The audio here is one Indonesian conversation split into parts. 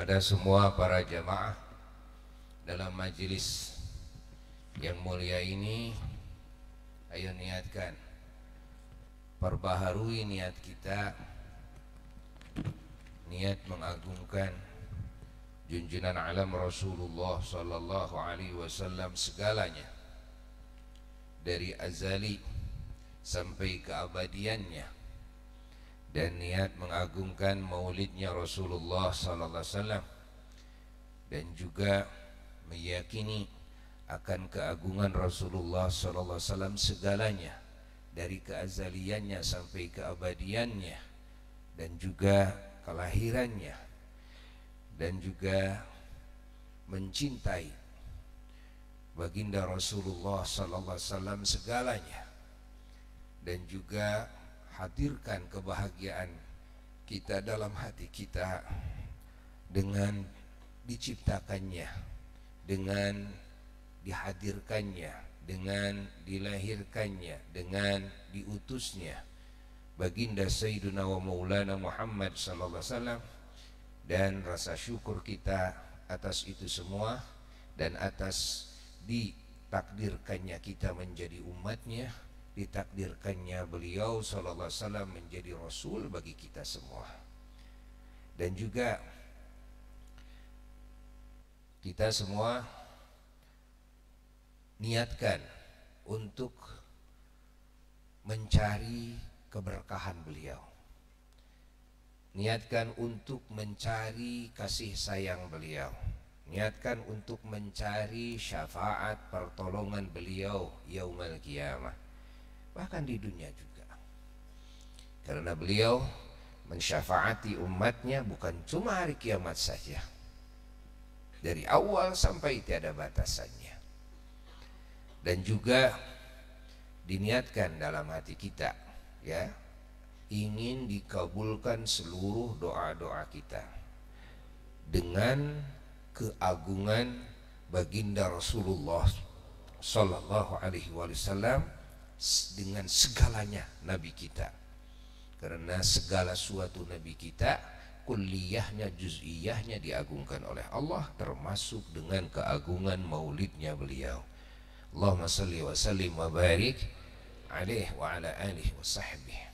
kepada semua para jamaah dalam majelis yang mulia ini ayo niatkan perbaharui niat kita niat mengagungkan junjungan alam Rasulullah sallallahu alaihi wasallam segalanya dari azali sampai keabadiannya dan niat mengagungkan maulidnya Rasulullah sallallahu alaihi wasallam dan juga meyakini akan keagungan Rasulullah sallallahu alaihi wasallam segalanya dari keazaliannya sampai keabadiannya dan juga kelahirannya dan juga mencintai baginda Rasulullah sallallahu alaihi wasallam segalanya dan juga hadirkan kebahagiaan kita dalam hati kita dengan diciptakannya dengan dihadirkannya dengan dilahirkannya dengan diutusnya. Baginda Sayyidina wa Maulana Muhammad sallallahu alaihi wasallam dan rasa syukur kita atas itu semua dan atas ditakdirkannya kita menjadi umatnya ditakdirkannya beliau sallallahu alaihi wasallam menjadi rasul bagi kita semua dan juga kita semua niatkan untuk mencari keberkahan beliau. Niatkan untuk mencari kasih sayang beliau. Niatkan untuk mencari syafaat pertolongan beliau yaumal kiamah. Bahkan di dunia juga. Karena beliau mensyafaati umatnya bukan cuma hari kiamat saja dari awal sampai tiada batasannya dan juga diniatkan dalam hati kita ya ingin dikabulkan seluruh doa-doa kita dengan keagungan baginda Rasulullah sallallahu alaihi wasallam dengan segalanya nabi kita. Karena segala suatu nabi kita kulliyahnya juz'iyahnya diagungkan oleh Allah termasuk dengan keagungan maulidnya beliau. Allahumma salli wa sallim wa barik alaih wa ala alihi wa sahbihi.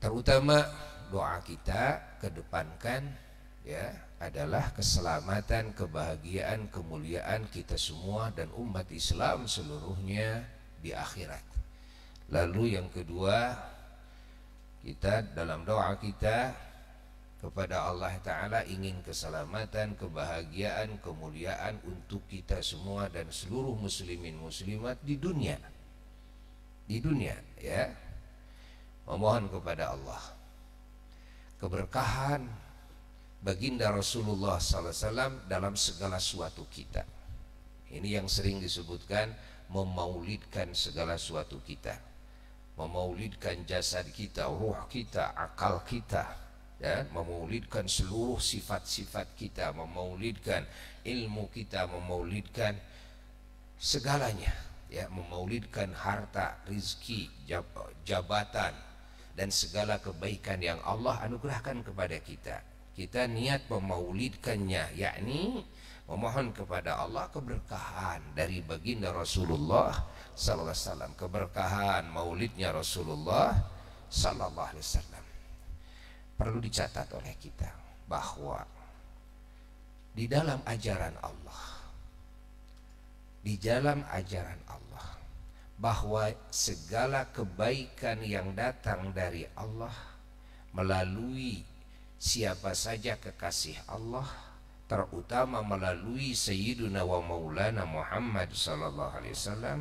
Terutama doa kita kedepankan ya adalah keselamatan, kebahagiaan, kemuliaan kita semua dan umat Islam seluruhnya di akhirat. Lalu yang kedua kita dalam doa kita kepada Allah Ta'ala ingin keselamatan, kebahagiaan, kemuliaan untuk kita semua dan seluruh muslimin muslimat di dunia di dunia ya memohon kepada Allah keberkahan baginda Rasulullah SAW dalam segala suatu kita ini yang sering disebutkan memaulidkan segala suatu kita memaulidkan jasad kita, ruh kita, akal kita ya, memaulidkan seluruh sifat-sifat kita, memaulidkan ilmu kita, memaulidkan segalanya ya, memaulidkan harta, rizki, jab, jabatan dan segala kebaikan yang Allah anugerahkan kepada kita. Kita niat memaulidkannya yakni memohon kepada Allah keberkahan dari baginda Rasulullah sallallahu alaihi wasallam. Keberkahan maulidnya Rasulullah sallallahu alaihi wasallam. Perlu dicatat oleh kita bahwa di dalam ajaran Allah di dalam ajaran Allah bahwa segala kebaikan yang datang dari Allah melalui siapa saja kekasih Allah terutama melalui Sayyiduna wa Maulana Muhammad sallallahu alaihi wasallam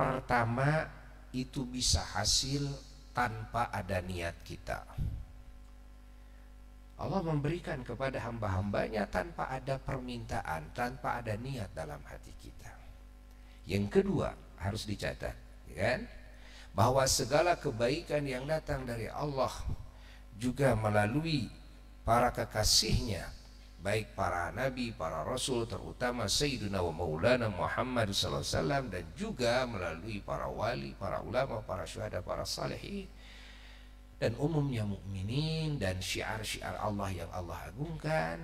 Pertama itu bisa hasil tanpa ada niat kita. Allah memberikan kepada hamba-hambanya tanpa ada permintaan, tanpa ada niat dalam hati kita. Yang kedua harus dicatat, ya kan? Bahwa segala kebaikan yang datang dari Allah juga melalui para kekasihnya baik para nabi, para rasul terutama Sayyidina wa Maulana Muhammad sallallahu alaihi wasallam dan juga melalui para wali, para ulama, para syuhada, para salihin dan umumnya mukminin dan syiar-syiar Allah yang Allah agungkan.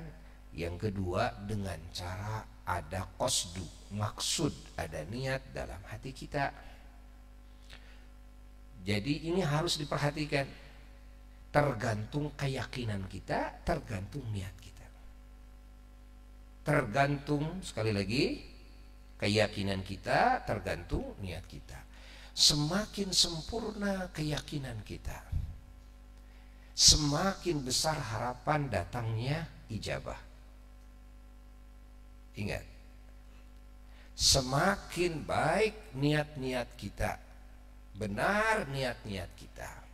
Yang kedua dengan cara ada qasdu, maksud, ada niat dalam hati kita. Jadi ini harus diperhatikan. Tergantung keyakinan kita, tergantung niat kita. Tergantung sekali lagi keyakinan kita, tergantung niat kita. Semakin sempurna keyakinan kita, semakin besar harapan datangnya ijabah. Ingat, semakin baik niat-niat kita, benar niat-niat kita,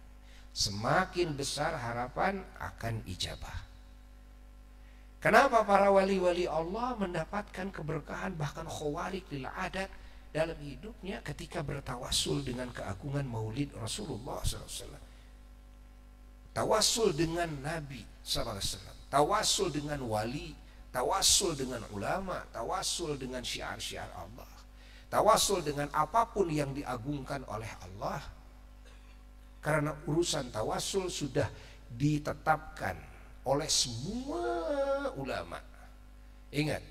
semakin besar harapan akan ijabah. Kenapa para wali-wali Allah mendapatkan keberkahan bahkan khawalik lil adat dalam hidupnya ketika bertawasul dengan keagungan maulid Rasulullah SAW. Tawasul dengan Nabi SAW. Tawasul dengan wali. Tawasul dengan ulama. Tawasul dengan syiar-syiar Allah. Tawasul dengan apa pun yang diagungkan oleh Allah. Karena urusan tawasul sudah ditetapkan oleh semua ulama. Ingat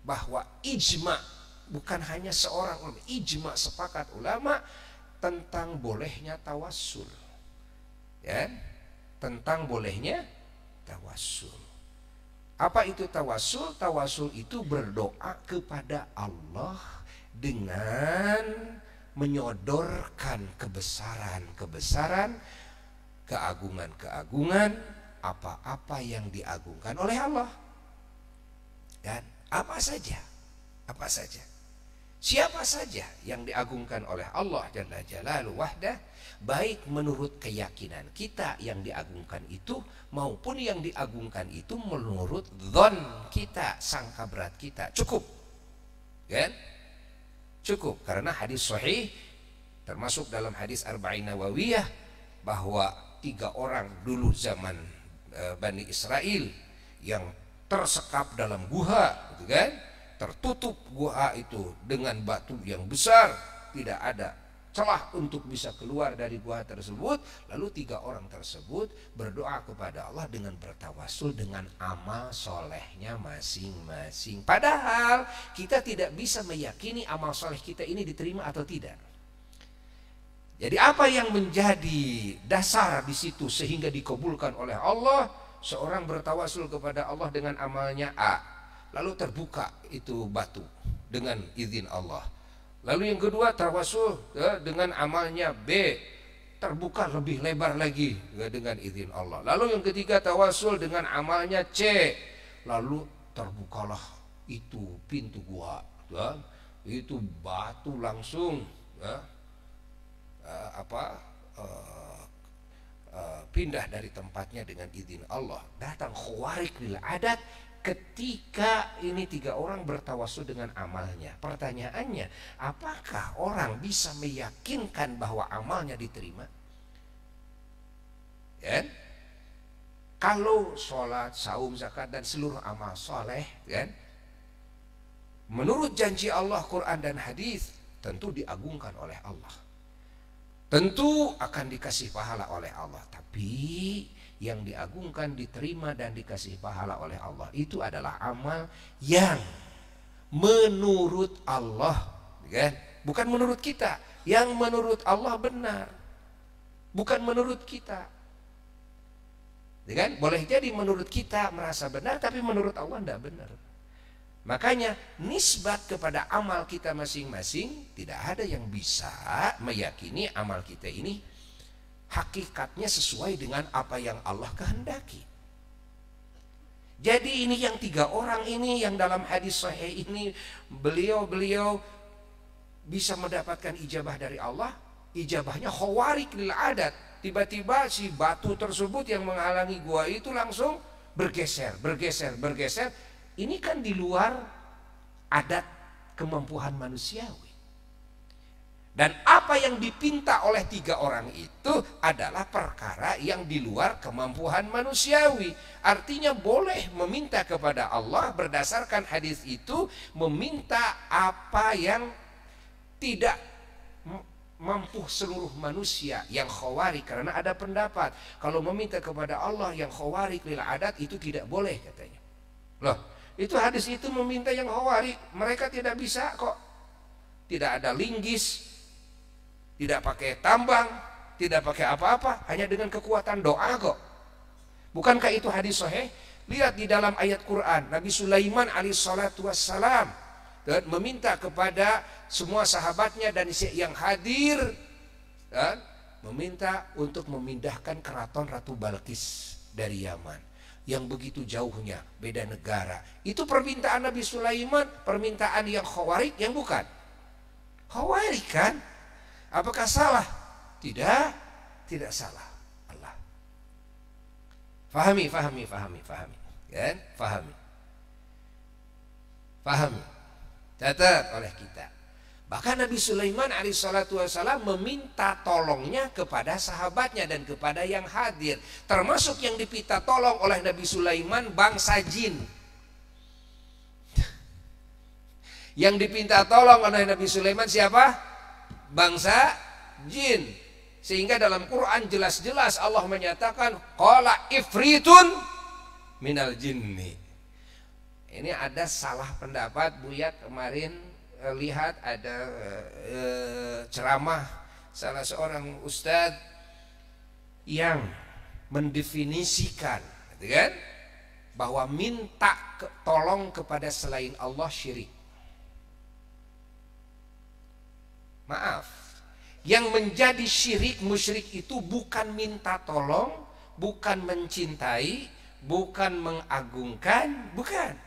bahwa ijma bukan hanya seorang ulama, ijma sepakat ulama tentang bolehnya tawasul. Ya, tentang bolehnya tawasul. Apa itu tawasul? Tawasul itu berdoa kepada Allah dengan menyodorkan kebesaran-kebesaran, keagungan-keagungan, apa-apa yang diagungkan oleh Allah. Dan apa saja, apa saja. Siapa saja yang diagungkan oleh Allah Jalla Jalalu Wahdah baik menurut keyakinan kita yang diagungkan itu maupun yang diagungkan itu menurut zon kita sangka berat kita cukup kan cukup karena hadis sahih termasuk dalam hadis arba'in nawawiyah bahwa tiga orang dulu zaman e, Bani Israel yang tersekap dalam guha gitu kan? Tertutup guha itu dengan batu yang besar tidak ada celah untuk bisa keluar dari gua tersebut. Lalu tiga orang tersebut berdoa kepada Allah dengan bertawasul dengan amal solehnya masing-masing. Padahal kita tidak bisa meyakini amal soleh kita ini diterima atau tidak. Jadi apa yang menjadi dasar di situ sehingga dikabulkan oleh Allah? Seorang bertawasul kepada Allah dengan amalnya A lalu terbuka itu batu dengan izin Allah Lalu yang kedua tawasul ya, dengan amalnya B terbuka lebih lebar lagi ya, dengan izin Allah. Lalu yang ketiga tawasul dengan amalnya C. Lalu terbukalah itu pintu gua ya. Itu batu langsung ya. Uh, apa uh, uh, pindah dari tempatnya dengan izin Allah. Datang khawarik lil adat ketika ini tiga orang bertawasul dengan amalnya. Pertanyaannya, apakah orang bisa meyakinkan bahwa amalnya diterima? Ya? Kalau sholat, saum, zakat dan seluruh amal soleh, ya? menurut janji Allah, Quran dan hadis tentu diagungkan oleh Allah. Tentu akan dikasih pahala oleh Allah. Tapi yang diagungkan, diterima dan dikasih pahala oleh Allah itu adalah amal yang menurut Allah, kan? Bukan menurut kita, yang menurut Allah benar. Bukan menurut kita. Ya kan? Boleh jadi menurut kita merasa benar tapi menurut Allah tidak benar. Makanya nisbat kepada amal kita masing-masing tidak ada yang bisa meyakini amal kita ini hakikatnya sesuai dengan apa yang Allah kehendaki. Jadi ini yang tiga orang ini yang dalam hadis sahih ini beliau-beliau bisa mendapatkan ijabah dari Allah. Ijabahnya khawarik lil adat. Tiba-tiba si batu tersebut yang menghalangi gua itu langsung bergeser, bergeser, bergeser. Ini kan di luar adat kemampuan manusiawi. Dan apa yang dipinta oleh tiga orang itu adalah perkara yang di luar kemampuan manusiawi. Artinya boleh meminta kepada Allah berdasarkan hadis itu meminta apa yang tidak mampu seluruh manusia yang khawari karena ada pendapat. Kalau meminta kepada Allah yang khawari lil adat itu tidak boleh katanya. Loh itu hadis itu meminta yang khawari mereka tidak bisa kok. Tidak ada linggis tidak pakai tambang tidak pakai apa-apa hanya dengan kekuatan doa kok. Bukankah itu hadis sahih? Lihat di dalam ayat Quran Nabi Sulaiman alaihissalatu wassalam dan meminta kepada semua sahabatnya dan yang hadir dan meminta untuk memindahkan keraton Ratu Balkis dari Yaman. Yang begitu jauhnya beda negara. Itu permintaan Nabi Sulaiman permintaan yang khawarik yang bukan? Khawarik kan apakah salah? Tidak. Tidak salah. Allah. Fahami fahami fahami fahami. Kan? Fahami. Fahami. Catat oleh kita. Bahkan Nabi Sulaiman alaihissalatu meminta tolongnya kepada sahabatnya dan kepada yang hadir. Termasuk yang dipinta tolong oleh Nabi Sulaiman bangsa jin. Yang dipinta tolong oleh Nabi Sulaiman siapa? Bangsa jin. Sehingga dalam Quran jelas-jelas Allah menyatakan qala ifritun minal jinni. Ini ada salah pendapat Buya kemarin Eh, lihat ada uh, ceramah salah seorang ustadz yang mendefinisikan gitu kan bahwa minta ke, tolong kepada selain Allah syirik maaf. Yang menjadi syirik musyrik itu bukan minta tolong bukan mencintai bukan mengagungkan bukan.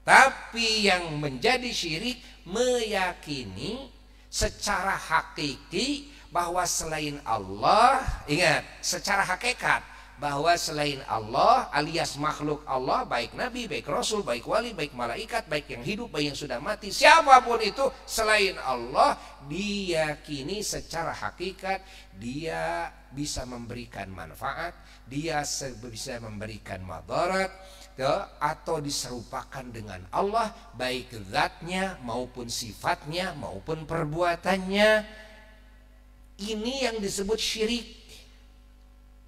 Tapi yang menjadi syirik meyakini secara hakiki bahwa selain Allah, ingat, secara hakikat bahwa selain Allah alias makhluk Allah baik nabi, baik rasul, baik wali, baik malaikat, baik yang hidup, baik yang sudah mati, siapa pun itu selain Allah diyakini secara hakikat dia bisa memberikan manfaat, dia bisa memberikan madarat, atau diserupakan dengan Allah baik zatnya maupun sifatnya maupun perbuatannya. Ini yang disebut syirik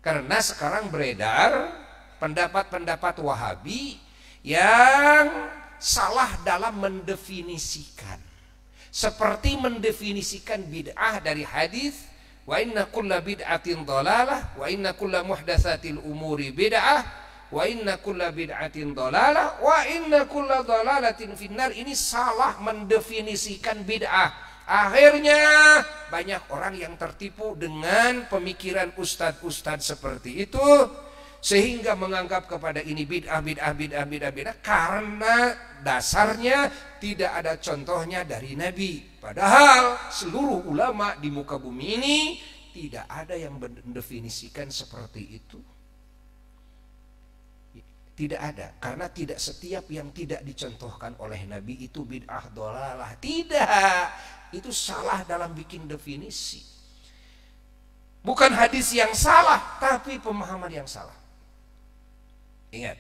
karena sekarang beredar pendapat-pendapat wahabi yang salah dalam mendefinisikan. Seperti mendefinisikan bid'ah dari hadis wa inna kulla bid'atin dalalah wa inna kulla muhdatsatil umuri bid'ah wa inna kulla bid'atin dolalah wa inna kulla dolalatin finnar. Ini salah mendefinisikan bid'ah akhirnya banyak orang yang tertipu dengan pemikiran ustadz-ustadz seperti itu sehingga menganggap kepada ini bid'ah bid'ah bid'ah bid'ah bid'ah karena dasarnya tidak ada contohnya dari Nabi. Padahal seluruh ulama di muka bumi ini tidak ada yang mendefinisikan seperti itu. Tidak ada karena tidak setiap yang tidak dicontohkan oleh Nabi itu bid'ah dolalah. Tidak itu salah dalam bikin definisi. Bukan hadis yang salah tapi pemahaman yang salah. Ingat.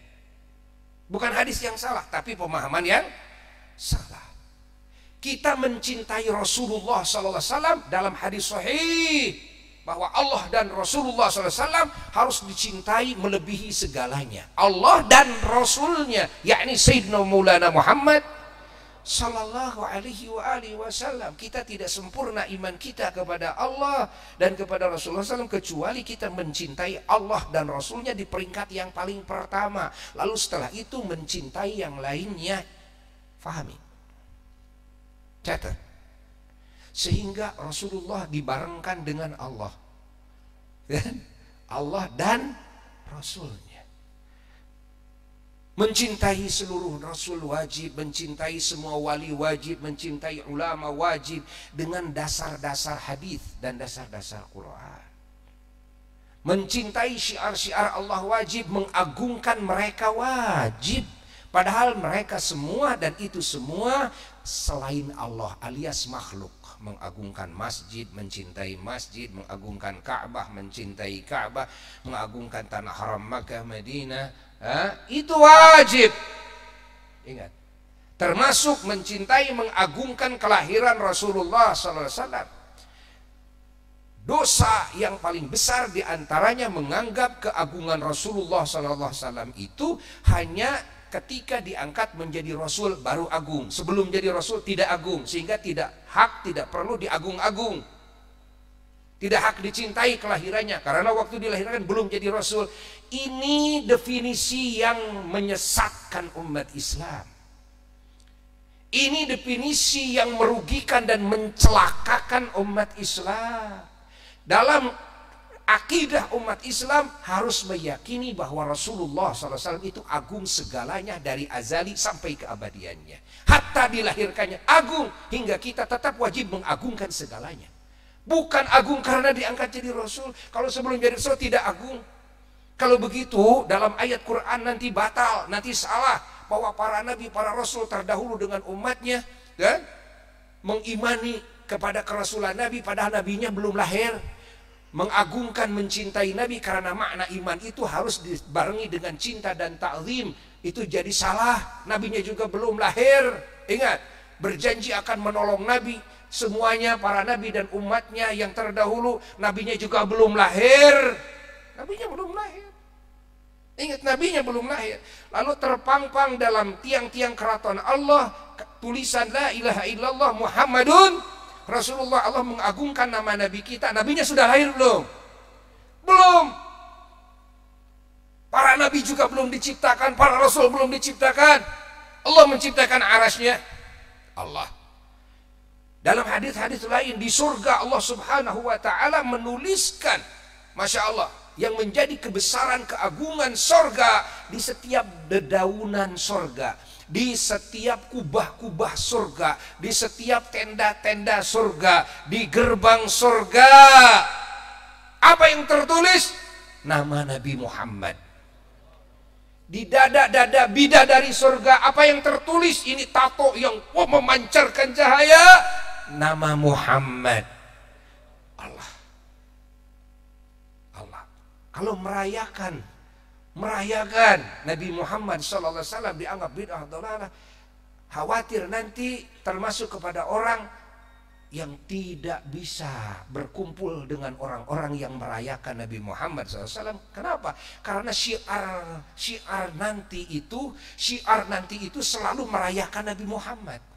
Bukan hadis yang salah tapi pemahaman yang salah. Kita mencintai Rasulullah SAW dalam hadis sahih bahwa Allah dan Rasulullah SAW harus dicintai melebihi segalanya. Allah dan Rasulnya, yakni Sayyidina Maulana Muhammad Sallallahu alaihi wa alihi wasallam. Kita tidak sempurna iman kita kepada Allah Dan kepada Rasulullah SAW Kecuali kita mencintai Allah dan Rasulnya Di peringkat yang paling pertama. Lalu setelah itu mencintai yang lainnya. Fahami? Catat. Sehingga Rasulullah dibarengkan dengan Allah. Allah dan Rasulnya mencintai seluruh Rasul wajib mencintai semua wali wajib mencintai ulama wajib dengan dasar-dasar hadis dan dasar-dasar Quran. Mencintai syiar-syiar Allah wajib mengagungkan mereka wajib. Padahal mereka semua dan itu semua selain Allah alias makhluk. Mengagungkan masjid, mencintai masjid, mengagungkan Ka'bah, mencintai Ka'bah, mengagungkan tanah haram Makkah, Madinah, ha? itu wajib. Ingat. Termasuk mencintai, mengagungkan kelahiran Rasulullah wasallam. dosa yang paling besar di antaranya menganggap keagungan Rasulullah SAW itu hanya ketika diangkat menjadi Rasul baru agung. Sebelum jadi Rasul tidak agung, sehingga tidak hak, tidak perlu diagung-agung. Tidak hak dicintai kelahirannya karena waktu dilahirkan belum jadi Rasul. Ini definisi yang menyesatkan umat Islam. Ini definisi yang merugikan dan mencelakakan umat Islam. Dalam akidah umat Islam harus meyakini bahwa Rasulullah SAW itu agung segalanya dari azali sampai keabadiannya. Hatta dilahirkannya agung hingga kita tetap wajib mengagungkan segalanya. Bukan agung karena diangkat jadi Rasul. Kalau sebelum jadi Rasul tidak agung. Kalau begitu dalam ayat Quran nanti batal, nanti salah bahwa para nabi, para rasul terdahulu dengan umatnya kan mengimani kepada kerasulan Nabi padahal nabinya belum lahir. Mengagungkan mencintai Nabi karena makna iman itu harus dibarengi dengan cinta dan takzim itu jadi salah. Nabinya juga belum lahir. Ingat berjanji akan menolong nabi semuanya para nabi dan umatnya yang terdahulu nabinya juga belum lahir nabinya belum lahir ingat nabinya belum lahir lalu terpampang dalam tiang-tiang keraton Allah tulisan la ilaha illallah Muhammadun Rasulullah Allah mengagungkan nama Nabi kita. Nabinya sudah lahir belum? Belum. Para Nabi juga belum diciptakan. Para Rasul belum diciptakan. Allah menciptakan arasnya. Allah. Dalam hadis-hadis lain di surga Allah subhanahu wa ta'ala menuliskan. Masya Allah. Yang menjadi kebesaran keagungan sorga di setiap dedaunan sorga di setiap kubah-kubah surga, di setiap tenda-tenda surga, di gerbang surga. Apa yang tertulis? Nama Nabi Muhammad. Di dada-dada bidadari surga, apa yang tertulis? Ini tato yang oh, memancarkan cahaya. Nama Muhammad. Allah. Allah. Kalau merayakan merayakan Nabi Muhammad SAW dianggap bid'ah dolalah khawatir nanti termasuk kepada orang yang tidak bisa berkumpul dengan orang-orang yang merayakan Nabi Muhammad SAW. Kenapa? Karena syiar syiar nanti itu syiar nanti itu selalu merayakan Nabi Muhammad.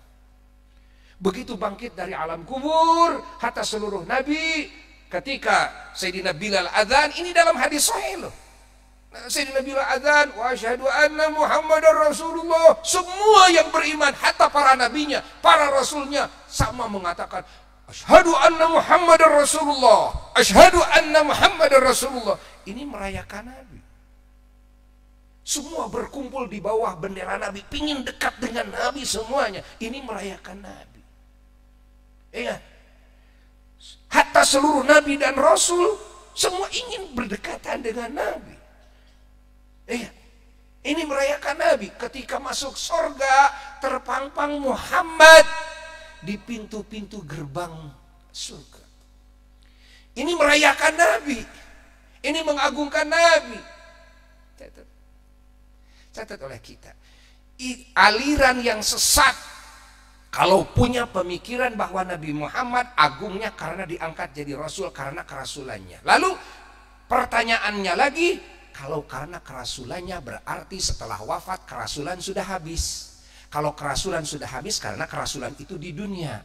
Begitu bangkit dari alam kubur, hatta seluruh Nabi ketika Sayyidina Bilal adzan ini dalam hadis sahih loh. Sayyidina bilang azan wa anna Muhammadar Rasulullah. Semua yang beriman hatta para nabinya, para rasulnya sama mengatakan asyhadu anna Muhammadar Rasulullah. Asyhadu anna Muhammadar Rasulullah. Ini merayakan Nabi. Semua berkumpul di bawah bendera Nabi, pingin dekat dengan Nabi semuanya. Ini merayakan Nabi. Ingat, hatta seluruh Nabi dan Rasul semua ingin berdekatan dengan Nabi. Iya. Ini merayakan Nabi ketika masuk sorga terpampang Muhammad di pintu-pintu gerbang surga. Ini merayakan Nabi. Ini mengagungkan Nabi. Catat. Catat oleh kita. I, aliran yang sesat kalau punya pemikiran bahwa Nabi Muhammad agungnya karena diangkat jadi rasul karena kerasulannya. Lalu pertanyaannya lagi, kalau karena kerasulannya berarti setelah wafat kerasulan sudah habis. Kalau kerasulan sudah habis karena kerasulan itu di dunia.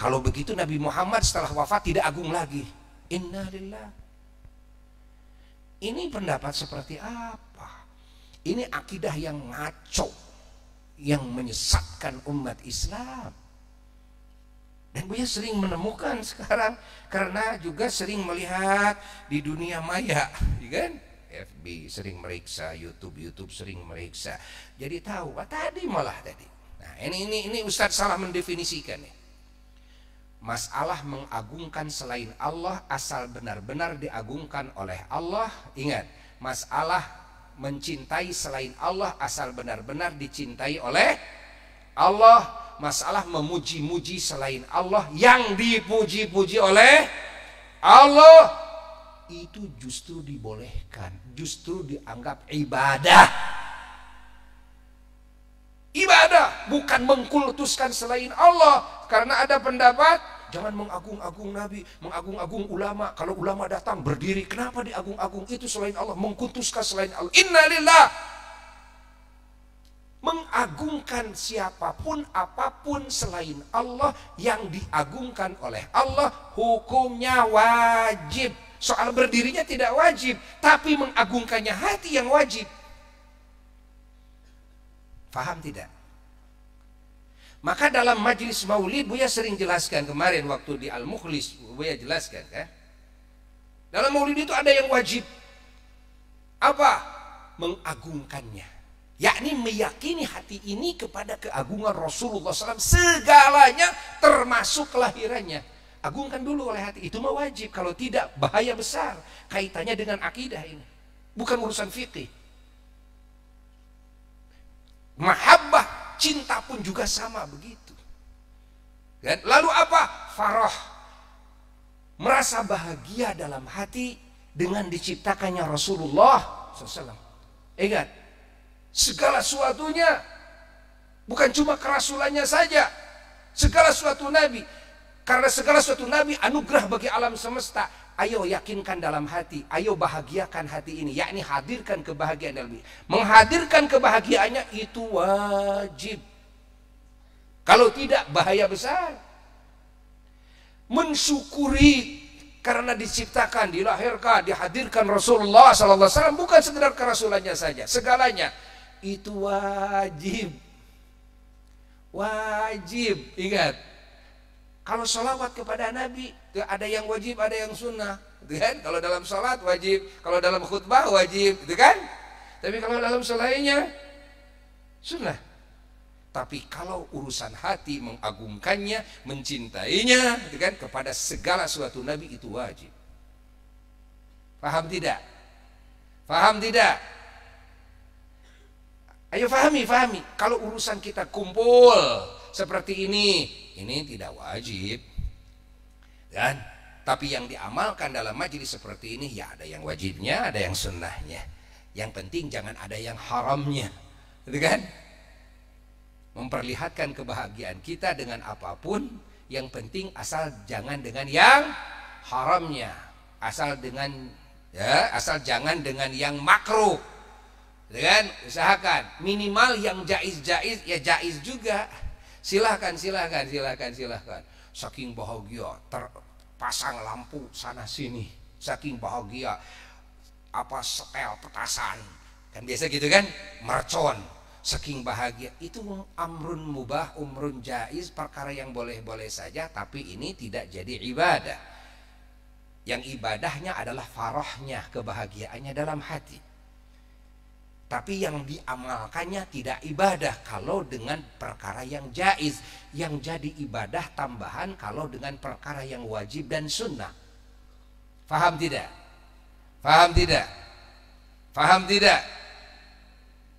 Kalau begitu Nabi Muhammad setelah wafat tidak agung lagi. Innalillah. Ini pendapat seperti apa? Ini akidah yang ngaco. Yang menyesatkan umat Islam. Dan Buya sering menemukan sekarang karena juga sering melihat di dunia maya, ya kan? FB sering meriksa, YouTube YouTube sering meriksa. Jadi tahu, ah, tadi malah tadi. Nah, ini ini ini Ustadz salah mendefinisikan nih. Masalah mengagungkan selain Allah asal benar-benar diagungkan oleh Allah. Ingat, masalah mencintai selain Allah asal benar-benar dicintai oleh Allah. Masalah memuji-muji selain Allah yang dipuji-puji oleh Allah itu justru dibolehkan, justru dianggap ibadah. Ibadah bukan mengkultuskan selain Allah karena ada pendapat Jangan mengagung-agung Nabi, mengagung-agung ulama. Kalau ulama datang berdiri, kenapa diagung-agung? Itu selain Allah, mengkutuskan selain Allah. Innalillah. Mengagungkan siapa pun, apa pun selain Allah yang diagungkan oleh Allah, hukumnya wajib. Soal berdirinya tidak wajib, tapi mengagungkannya hati yang wajib. Faham tidak? Maka dalam majlis maulid Buya sering jelaskan kemarin waktu di Al-Mukhlis Buya jelaskan kan. Dalam maulid itu ada yang wajib. Apa? Mengagungkannya. Yakni meyakini hati ini kepada keagungan Rasulullah SAW. Segalanya termasuk kelahirannya. Agungkan dulu oleh hati. Itu mah wajib. Kalau tidak bahaya besar. Kaitannya dengan akidah ini. Bukan urusan fikih. Mahabbah cinta pun juga sama begitu. Dan lalu apa? Farah. Merasa bahagia dalam hati dengan diciptakannya Rasulullah SAW. Ingat, segala sesuatunya bukan cuma kerasulannya saja, segala sesuatu Nabi. Karena segala sesuatu Nabi anugerah bagi alam semesta. Ayo yakinkan dalam hati, ayo bahagiakan hati ini, yakni hadirkan kebahagiaan dalam hati. Menghadirkan kebahagiaannya itu wajib. Kalau tidak bahaya besar. Mensyukuri karena diciptakan, dilahirkan, dihadirkan Rasulullah SAW bukan sekedar kerasulannya saja, segalanya itu wajib. Wajib, ingat. Kalau sholawat kepada Nabi, ada yang wajib, ada yang sunnah. Gitu kan? Kalau dalam sholat wajib, kalau dalam khutbah wajib, gitu kan? Tapi kalau dalam selainnya, sunnah. Tapi kalau urusan hati mengagungkannya, mencintainya, gitu kan? Kepada segala suatu Nabi itu wajib. Paham tidak? Paham tidak? Ayo fahami, fahami. Kalau urusan kita kumpul seperti ini, ini tidak wajib. Dan tapi yang diamalkan dalam majelis seperti ini ya ada yang wajibnya, ada yang sunnahnya. Yang penting jangan ada yang haramnya. Gitu kan? Memperlihatkan kebahagiaan kita dengan apa pun, yang penting asal jangan dengan yang haramnya. Asal dengan ya, asal jangan dengan yang makruh. Dengan gitu usahakan minimal yang jaiz-jaiz ya jaiz juga Silahkan, silahkan, silahkan, silahkan. Saking bahagia, terpasang lampu sana sini. Saking bahagia, apa setel petasan. Kan biasa gitu kan, mercon. Saking bahagia, itu amrun mubah, umrun jaiz, perkara yang boleh-boleh saja, tapi ini tidak jadi ibadah. Yang ibadahnya adalah farahnya, kebahagiaannya dalam hati. Tapi yang diamalkannya tidak ibadah kalau dengan perkara yang jaiz. Yang jadi ibadah tambahan kalau dengan perkara yang wajib dan sunnah. Faham tidak? Faham tidak? Faham tidak?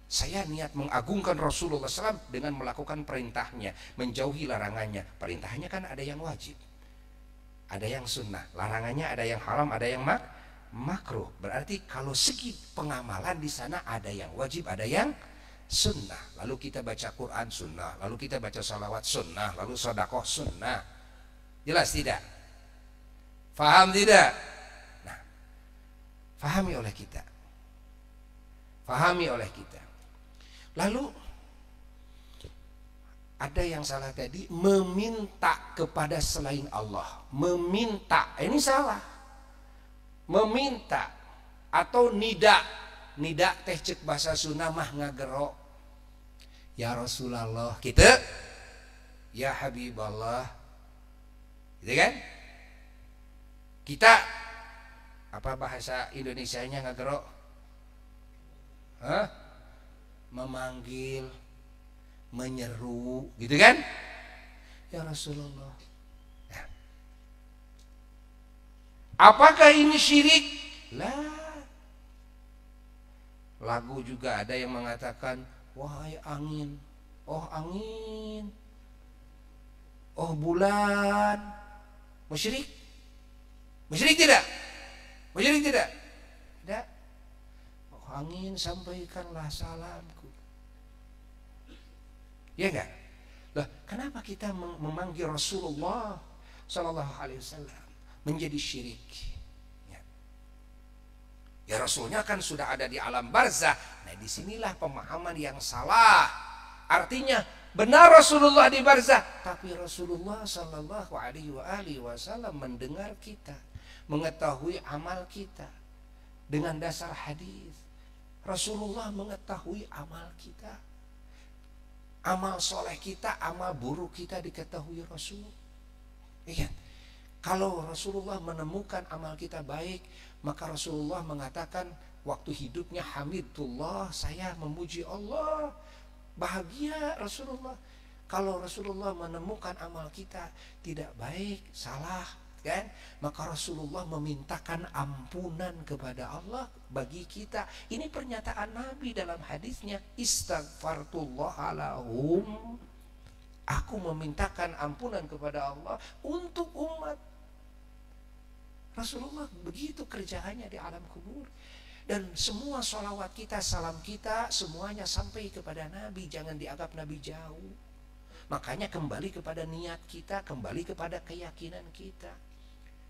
Saya niat mengagungkan Rasulullah SAW dengan melakukan perintahnya, menjauhi larangannya. Perintahnya kan ada yang wajib, ada yang sunnah, larangannya ada yang haram, ada yang mak makruh. Berarti kalau segi pengamalan di sana ada yang wajib, ada yang sunnah. Lalu kita baca Quran sunnah, lalu kita baca salawat sunnah, lalu sodakoh sunnah. Jelas tidak? Faham tidak? Nah, fahami oleh kita. Fahami oleh kita. Lalu ada yang salah tadi meminta kepada selain Allah. Meminta, ini salah meminta atau nida. Nida teh cek bahasa Sunda mah ngagero. Ya Rasulullah kita ya Habiballah gitu kan? Kita apa bahasa Indonesia-nya ngagero? Hah? memanggil menyeru gitu kan? Ya Rasulullah Apakah ini syirik? Lah. Lagu juga ada yang mengatakan, wahai angin, oh angin, oh bulan, musyrik? Musyrik tidak? Musyrik tidak? Tidak. Oh angin, sampaikanlah salamku. Ya enggak? Lah, kenapa kita memanggil Rasulullah Shallallahu Alaihi Wasallam menjadi syirik. Ya. ya Rasulnya kan sudah ada di alam barzah. Nah di sinilah pemahaman yang salah. Artinya benar Rasulullah di barzah, tapi Rasulullah Shallallahu Alaihi Wasallam mendengar kita, mengetahui amal kita dengan dasar hadis. Rasulullah mengetahui amal kita. Amal soleh kita, amal buruk kita diketahui Rasul. Iya. Kalau Rasulullah menemukan amal kita baik, maka Rasulullah mengatakan waktu hidupnya Hamidullah, saya memuji Allah. Bahagia Rasulullah. Kalau Rasulullah menemukan amal kita tidak baik, salah, kan? Maka Rasulullah memintakan ampunan kepada Allah bagi kita. Ini pernyataan Nabi dalam hadisnya. Istighfarullah lahum. Aku memintakan ampunan kepada Allah untuk umat Rasulullah begitu kerjaannya di alam kubur. Dan semua sholawat kita, salam kita semuanya sampai kepada Nabi. Jangan dianggap Nabi jauh. Makanya kembali kepada niat kita kembali kepada keyakinan kita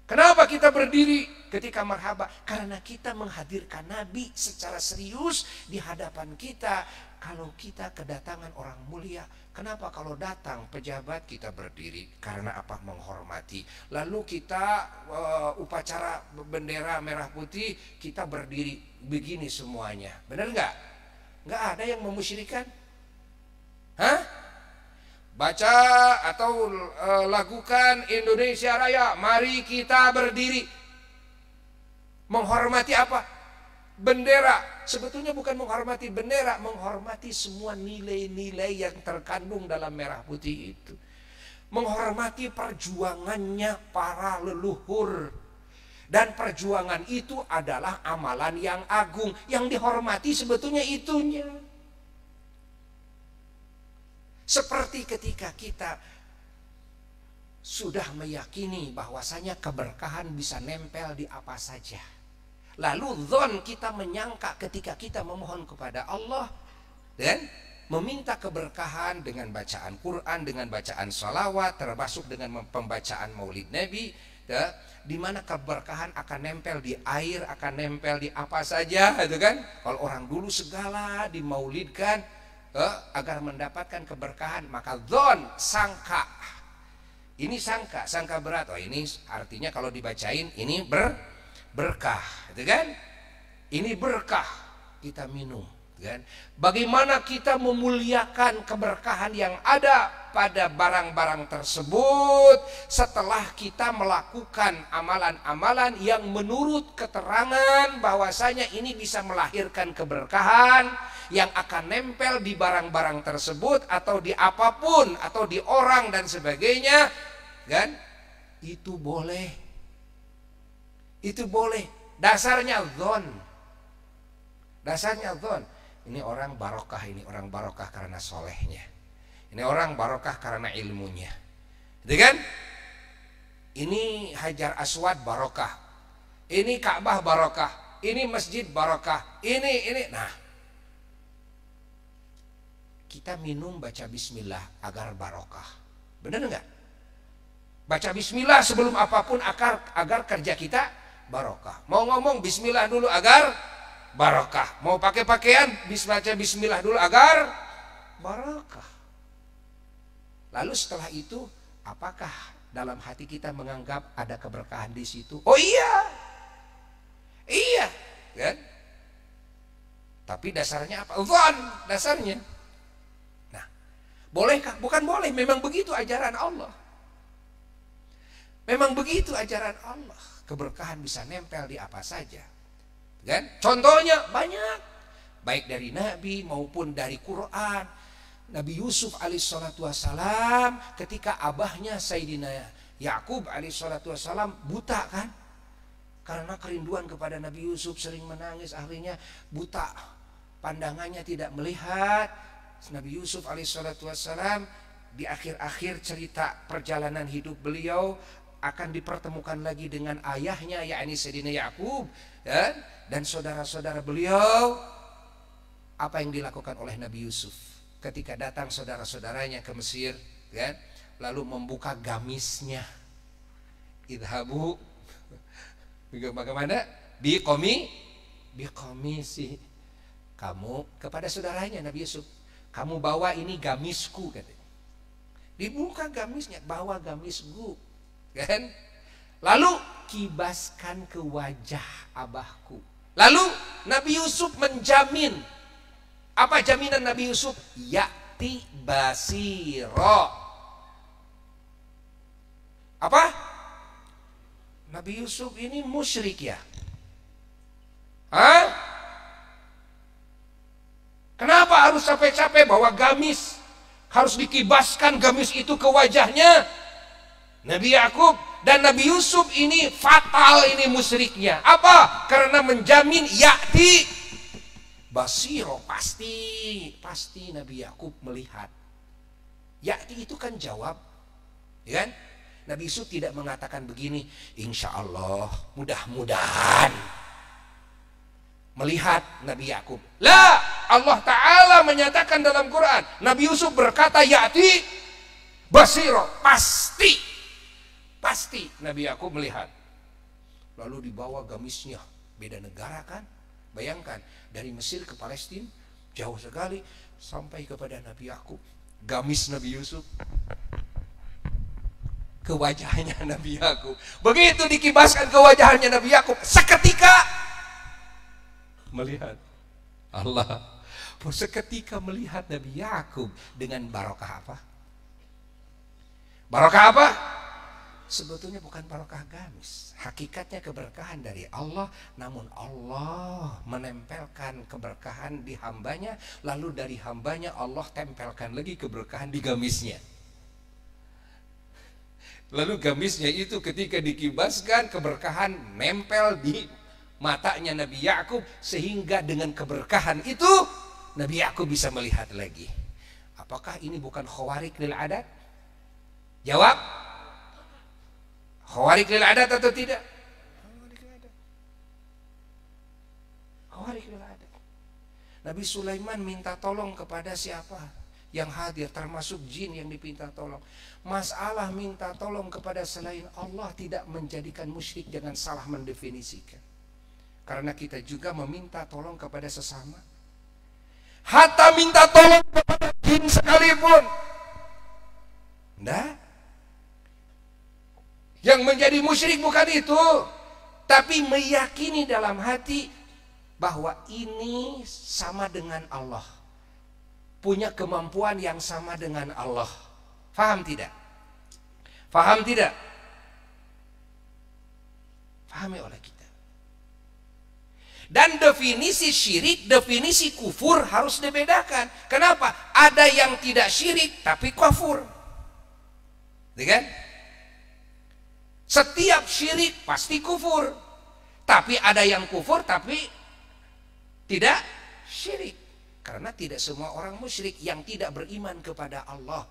Kenapa kita berdiri ketika marhaba? Karena kita menghadirkan Nabi secara serius di hadapan kita. Kalau kita kedatangan orang mulia, kenapa kalau datang pejabat kita berdiri? Karena apa? Menghormati. Lalu kita uh, upacara bendera merah putih, kita berdiri begini semuanya. Benar nggak? Nggak ada yang memusyrikan? Hah? Baca atau e, lakukan Indonesia Raya. Mari kita berdiri. Menghormati apa? Bendera. Sebetulnya bukan menghormati bendera menghormati semua nilai-nilai yang terkandung dalam merah putih itu. Menghormati perjuangannya para leluhur. Dan perjuangan itu adalah amalan yang agung. Yang dihormati sebetulnya itunya seperti ketika kita sudah meyakini bahwasanya keberkahan bisa nempel di apa saja. Lalu zon kita menyangka ketika kita memohon kepada Allah dan meminta keberkahan dengan bacaan Quran, dengan bacaan salawat, termasuk dengan pembacaan maulid Nabi, ya, di mana keberkahan akan nempel di air, akan nempel di apa saja, itu kan? Kalau orang dulu segala dimaulidkan, eh, agar mendapatkan keberkahan maka zon sangka. Ini sangka sangka berat. Oh ini artinya kalau dibacain ini ber berkah gitu kan? Ini berkah kita minum kan? Bagaimana kita memuliakan keberkahan yang ada pada barang-barang tersebut setelah kita melakukan amalan-amalan yang menurut keterangan bahwasanya ini bisa melahirkan keberkahan yang akan nempel di barang-barang tersebut atau di apa pun atau di orang dan sebagainya kan? Itu boleh. Itu boleh. Dasarnya zon. Dasarnya zon ini orang barokah ini orang barokah karena solehnya. Ini orang barokah karena ilmunya. Itu kan? Ini hajar aswad barokah. Ini ka'bah barokah. Ini masjid barokah. Ini ini. Nah. Kita minum baca bismillah agar barokah. Benar enggak? Baca bismillah sebelum apa pun agar agar kerja kita barokah. Mau ngomong bismillah dulu agar barokah. Mau pakai pakaian baca bismillah dulu agar barokah. Lalu setelah itu apakah dalam hati kita menganggap ada keberkahan di situ? Oh iya. Iya, kan? Tapi dasarnya apa? Zon dasarnya. Bolehkah? Bukan boleh, memang begitu ajaran Allah. Memang begitu ajaran Allah. Keberkahan bisa nempel di apa saja. Kan? Contohnya banyak. Baik dari Nabi maupun dari Quran. Nabi Yusuf alaihissalatu wassalam ketika abahnya Sayyidina Yakub alaihissalatu wassalam buta kan? Karena kerinduan kepada Nabi Yusuf sering menangis akhirnya buta pandangannya tidak melihat Nabi Yusuf alaihissalatu wassalam di akhir-akhir cerita perjalanan hidup beliau akan dipertemukan lagi dengan ayahnya yakni Sayyidina Yakub dan dan saudara-saudara beliau apa yang dilakukan oleh Nabi Yusuf ketika datang saudara-saudaranya ke Mesir kan? Lalu membuka gamisnya. Idhabu. Bagaimana? Bi komi bi komisi kamu kepada saudaranya Nabi Yusuf. Kamu bawa ini gamisku katanya dibuka gamisnya bawa gamisku kan? Lalu kibaskan ke wajah abahku lalu Nabi Yusuf menjamin apa jaminan Nabi Yusuf yakti basiro apa Nabi Yusuf ini musyrik ya Hah? Kenapa harus capek-capek bawa gamis? Harus dikibaskan gamis itu ke wajahnya. Nabi Yakub dan Nabi Yusuf ini fatal ini musyriknya. Apa? Karena menjamin yakti basiro pasti pasti Nabi Yakub melihat. Yakti itu kan jawab, ya kan? Nabi Yusuf tidak mengatakan begini, insya Allah mudah-mudahan melihat Nabi Yakub. La, Allah Taala menyatakan dalam Quran, Nabi Yusuf berkata yati basiro, pasti pasti Nabi Yakub melihat. Lalu dibawa gamisnya, beda negara kan? Bayangkan dari Mesir ke Palestina jauh sekali sampai kepada Nabi Yakub. Gamis Nabi Yusuf ke wajahnya Nabi Yakub. Begitu dikibaskan ke wajahnya Nabi Yakub, seketika melihat Allah seketika melihat Nabi Yakub dengan barokah apa? Barokah apa? Sebetulnya bukan barokah gamis. Hakikatnya keberkahan dari Allah, namun Allah menempelkan keberkahan di hambanya, lalu dari hambanya Allah tempelkan lagi keberkahan di gamisnya. Lalu gamisnya itu ketika dikibaskan keberkahan nempel di matanya Nabi Yakub sehingga dengan keberkahan itu Nabi Yakub bisa melihat lagi. Apakah ini bukan khawarik lil adat? Jawab. Khawarik lil adat atau tidak? Khawarik lil adat. Nabi Sulaiman minta tolong kepada siapa? Yang hadir termasuk jin yang dipinta tolong. Masalah minta tolong kepada selain Allah tidak menjadikan musyrik jangan salah mendefinisikan. Karena kita juga meminta tolong kepada sesama. Hatta minta tolong kepada jin sekalipun. Nah, yang menjadi musyrik bukan itu, tapi meyakini dalam hati bahwa ini sama dengan Allah. Punya kemampuan yang sama dengan Allah. Faham tidak? Faham tidak? Fahami oleh kita. Dan definisi syirik, definisi kufur harus dibedakan. Kenapa? Ada yang tidak syirik tapi kufur. Ya kan? Setiap syirik pasti kufur. Tapi ada yang kufur tapi tidak syirik. Karena tidak semua orang musyrik yang tidak beriman kepada Allah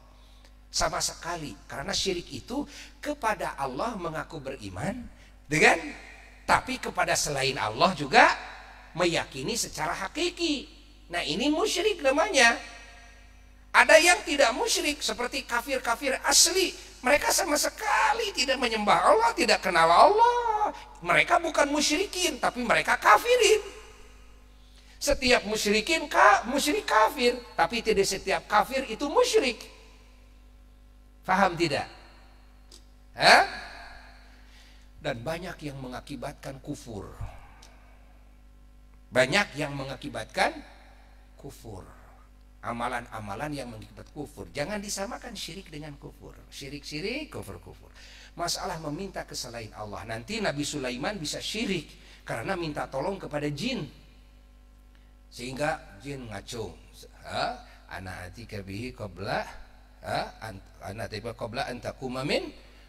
sama sekali. Karena syirik itu kepada Allah mengaku beriman dengan tapi kepada selain Allah juga meyakini secara hakiki. Nah ini musyrik namanya. Ada yang tidak musyrik seperti kafir-kafir asli. Mereka sama sekali tidak menyembah Allah, tidak kenal Allah. Mereka bukan musyrikin, tapi mereka kafirin. Setiap musyrikin ka, musyrik kafir, tapi tidak setiap kafir itu musyrik. Faham tidak? Hah? dan banyak yang mengakibatkan kufur. Banyak yang mengakibatkan kufur. Amalan-amalan yang mengakibat kufur. Jangan disamakan syirik dengan kufur. Syirik-syirik, kufur-kufur. Masalah meminta kesalahan Allah. Nanti Nabi Sulaiman bisa syirik karena minta tolong kepada jin. Sehingga jin ngacung. Ha? Ana atika bihi qabla ha? Ana atika qabla antakuma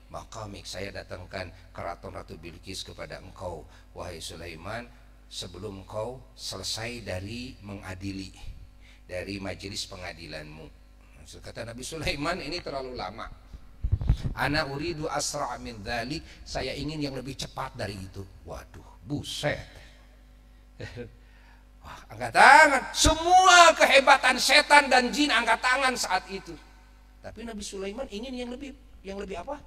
makamik saya datangkan keraton Ratu Bilqis kepada engkau wahai Sulaiman sebelum engkau selesai dari mengadili dari majelis pengadilanmu. Kata Nabi Sulaiman ini terlalu lama. Ana uridu asra' min saya ingin yang lebih cepat dari itu. Waduh buset. Wah, angkat tangan. Semua kehebatan setan dan jin angkat tangan saat itu. Tapi Nabi Sulaiman ingin yang lebih yang lebih apa?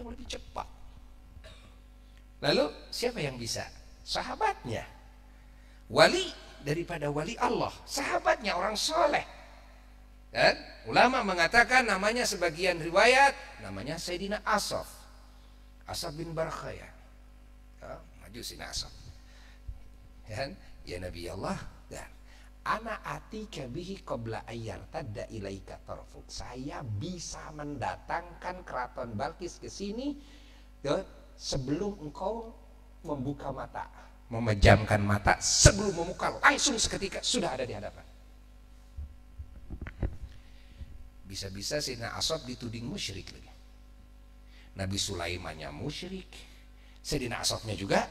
Yang lebih cepat. Lalu siapa yang bisa? Sahabatnya. Wali daripada wali Allah, sahabatnya orang soleh. Dan ulama mengatakan namanya sebagian riwayat namanya Sayyidina Asaf. Asaf bin Barkhaya. Ya, maju sini Asaf. Dan ya Nabi Allah dan ana atika bihi qabla ayyar tadda ilaika tarfuk. Saya bisa mendatangkan keraton Balkis ke sini ya, sebelum engkau membuka mata memejamkan mata sebelum membuka langsung seketika sudah ada di hadapan. Bisa-bisa Sina Asad dituding musyrik lagi. Nabi Sulaimannya musyrik Sayyidina Asabnya juga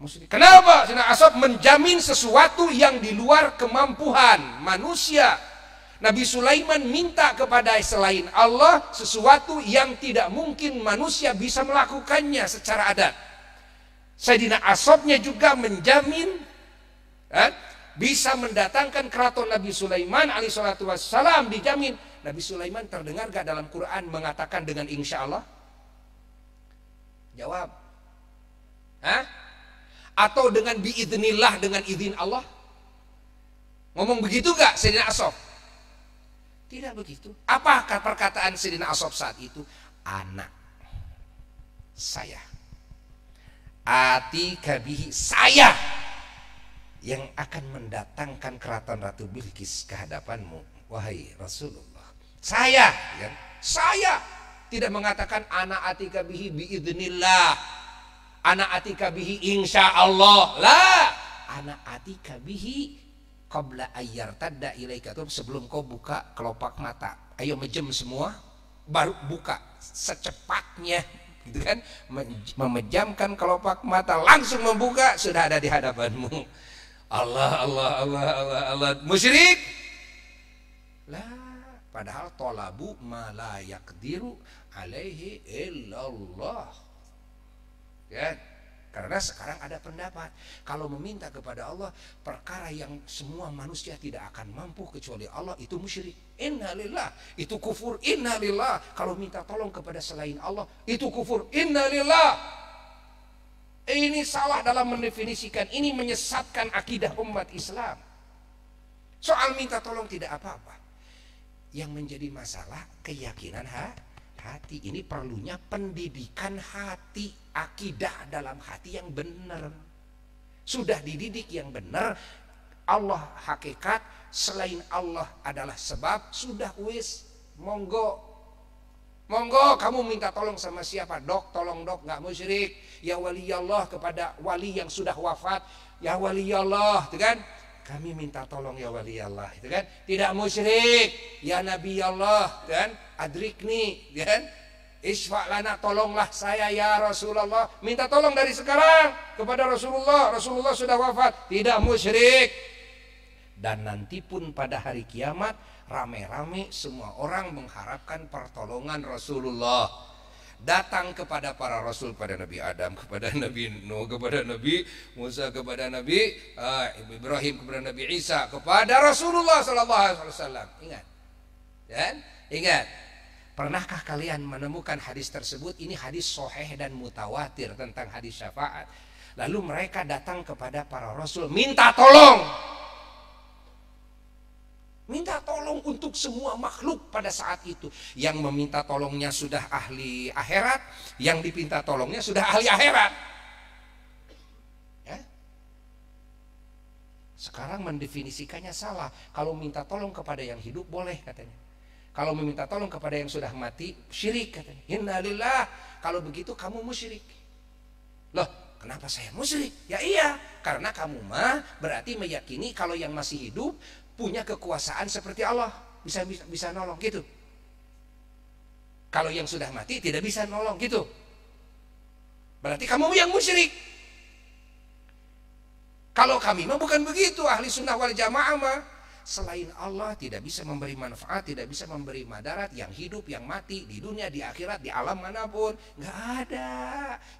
musyrik. Kenapa Sina Asad menjamin sesuatu yang di luar kemampuan manusia? Nabi Sulaiman minta kepada selain Allah sesuatu yang tidak mungkin manusia bisa melakukannya secara adat. Sayyidina Asobnya juga menjamin kan, bisa mendatangkan keraton Nabi Sulaiman alaihissalatu wassalam dijamin. Nabi Sulaiman terdengar gak dalam Quran mengatakan dengan insya Allah? Jawab. Hah? Atau dengan biidnillah dengan izin Allah? Ngomong begitu gak Sayyidina Asob? Tidak begitu. Apakah perkataan Sayyidina Asob saat itu? Anak saya. Ati kabihi saya yang akan mendatangkan keraton Ratu Bilqis ke hadapanmu. Wahai Rasulullah. Saya. Ya, saya. Tidak mengatakan anak ati kabihi biidnillah. Anak ati kabihi insya Allah. Lah. Anak ati kabihi qabla ayyar tadda ilaika sebelum kau buka kelopak mata ayo mejem semua baru buka secepatnya gitu kan? Memejamkan kelopak mata langsung membuka sudah ada di hadapanmu. Allah Allah Allah Allah Allah. Musyrik? Lah padahal tolabu malayak diru alaihi illallah. Kan karena sekarang ada pendapat kalau meminta kepada Allah perkara yang semua manusia tidak akan mampu kecuali Allah itu musyrik. Innalillah itu kufur. Innalillah kalau minta tolong kepada selain Allah itu kufur. Innalillah. Ini salah dalam mendefinisikan ini menyesatkan akidah umat Islam. Soal minta tolong tidak apa-apa. Yang menjadi masalah keyakinan ha? Hati. Ini perlunya pendidikan hati akidah dalam hati yang benar. Sudah dididik yang benar, Allah hakikat, selain Allah adalah sebab, sudah wis, monggo. Monggo kamu minta tolong sama siapa? Dok, tolong dok, nggak musyrik. Ya wali Allah kepada wali yang sudah wafat. Ya wali Allah, itu kan? Kami minta tolong ya wali Allah, itu kan? Tidak musyrik. Ya Nabi Allah, kan? Adrikni, kan? Isfa lana tolonglah saya ya Rasulullah. Minta tolong dari sekarang kepada Rasulullah. Rasulullah sudah wafat, tidak musyrik. Dan nanti pun pada hari kiamat rame-rame semua orang mengharapkan pertolongan Rasulullah. Datang kepada para rasul pada Nabi Adam, kepada Nabi Nuh, kepada Nabi Musa, kepada Nabi uh, Ibrahim, kepada Nabi Isa, kepada Rasulullah sallallahu alaihi wasallam. Ingat. Dan ingat, Pernahkah kalian menemukan hadis tersebut? Ini hadis soheh dan mutawatir tentang hadis syafaat. Lalu mereka datang kepada para rasul minta tolong. Minta tolong untuk semua makhluk pada saat itu. Yang meminta tolongnya sudah ahli akhirat, yang dipinta tolongnya sudah ahli akhirat. Ya? Sekarang mendefinisikannya salah. Kalau minta tolong kepada yang hidup boleh katanya. Kalau meminta tolong kepada yang sudah mati, syirik katanya. Innalillah. Kalau begitu kamu musyrik. Loh, kenapa saya musyrik? Ya iya, karena kamu mah berarti meyakini kalau yang masih hidup punya kekuasaan seperti Allah, bisa bisa, bisa nolong gitu. Kalau yang sudah mati tidak bisa nolong gitu. Berarti kamu yang musyrik. Kalau kami mah bukan begitu, ahli sunnah wal jamaah mah selain Allah tidak bisa memberi manfaat, tidak bisa memberi madarat yang hidup, yang mati di dunia, di akhirat, di alam mana pun, nggak ada.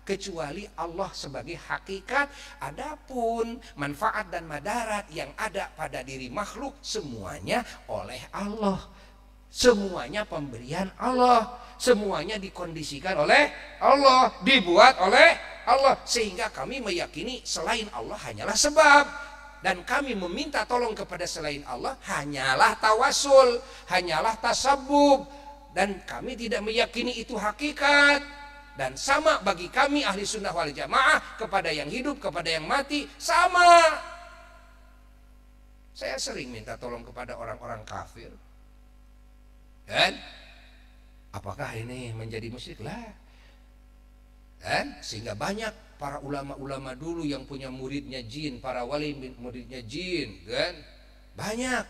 Kecuali Allah sebagai hakikat. Adapun manfaat dan madarat yang ada pada diri makhluk semuanya oleh Allah. Semuanya pemberian Allah, semuanya dikondisikan oleh Allah, dibuat oleh Allah. Sehingga kami meyakini selain Allah hanyalah sebab dan kami meminta tolong kepada selain Allah hanyalah tawasul, hanyalah tasabub dan kami tidak meyakini itu hakikat. Dan sama bagi kami ahli sunnah wal jamaah kepada yang hidup kepada yang mati sama. Saya sering minta tolong kepada orang-orang kafir. Kan? Apakah ini menjadi musyrik? Lah. Kan? Sehingga banyak para ulama-ulama dulu yang punya muridnya jin para wali muridnya jin kan? Banyak.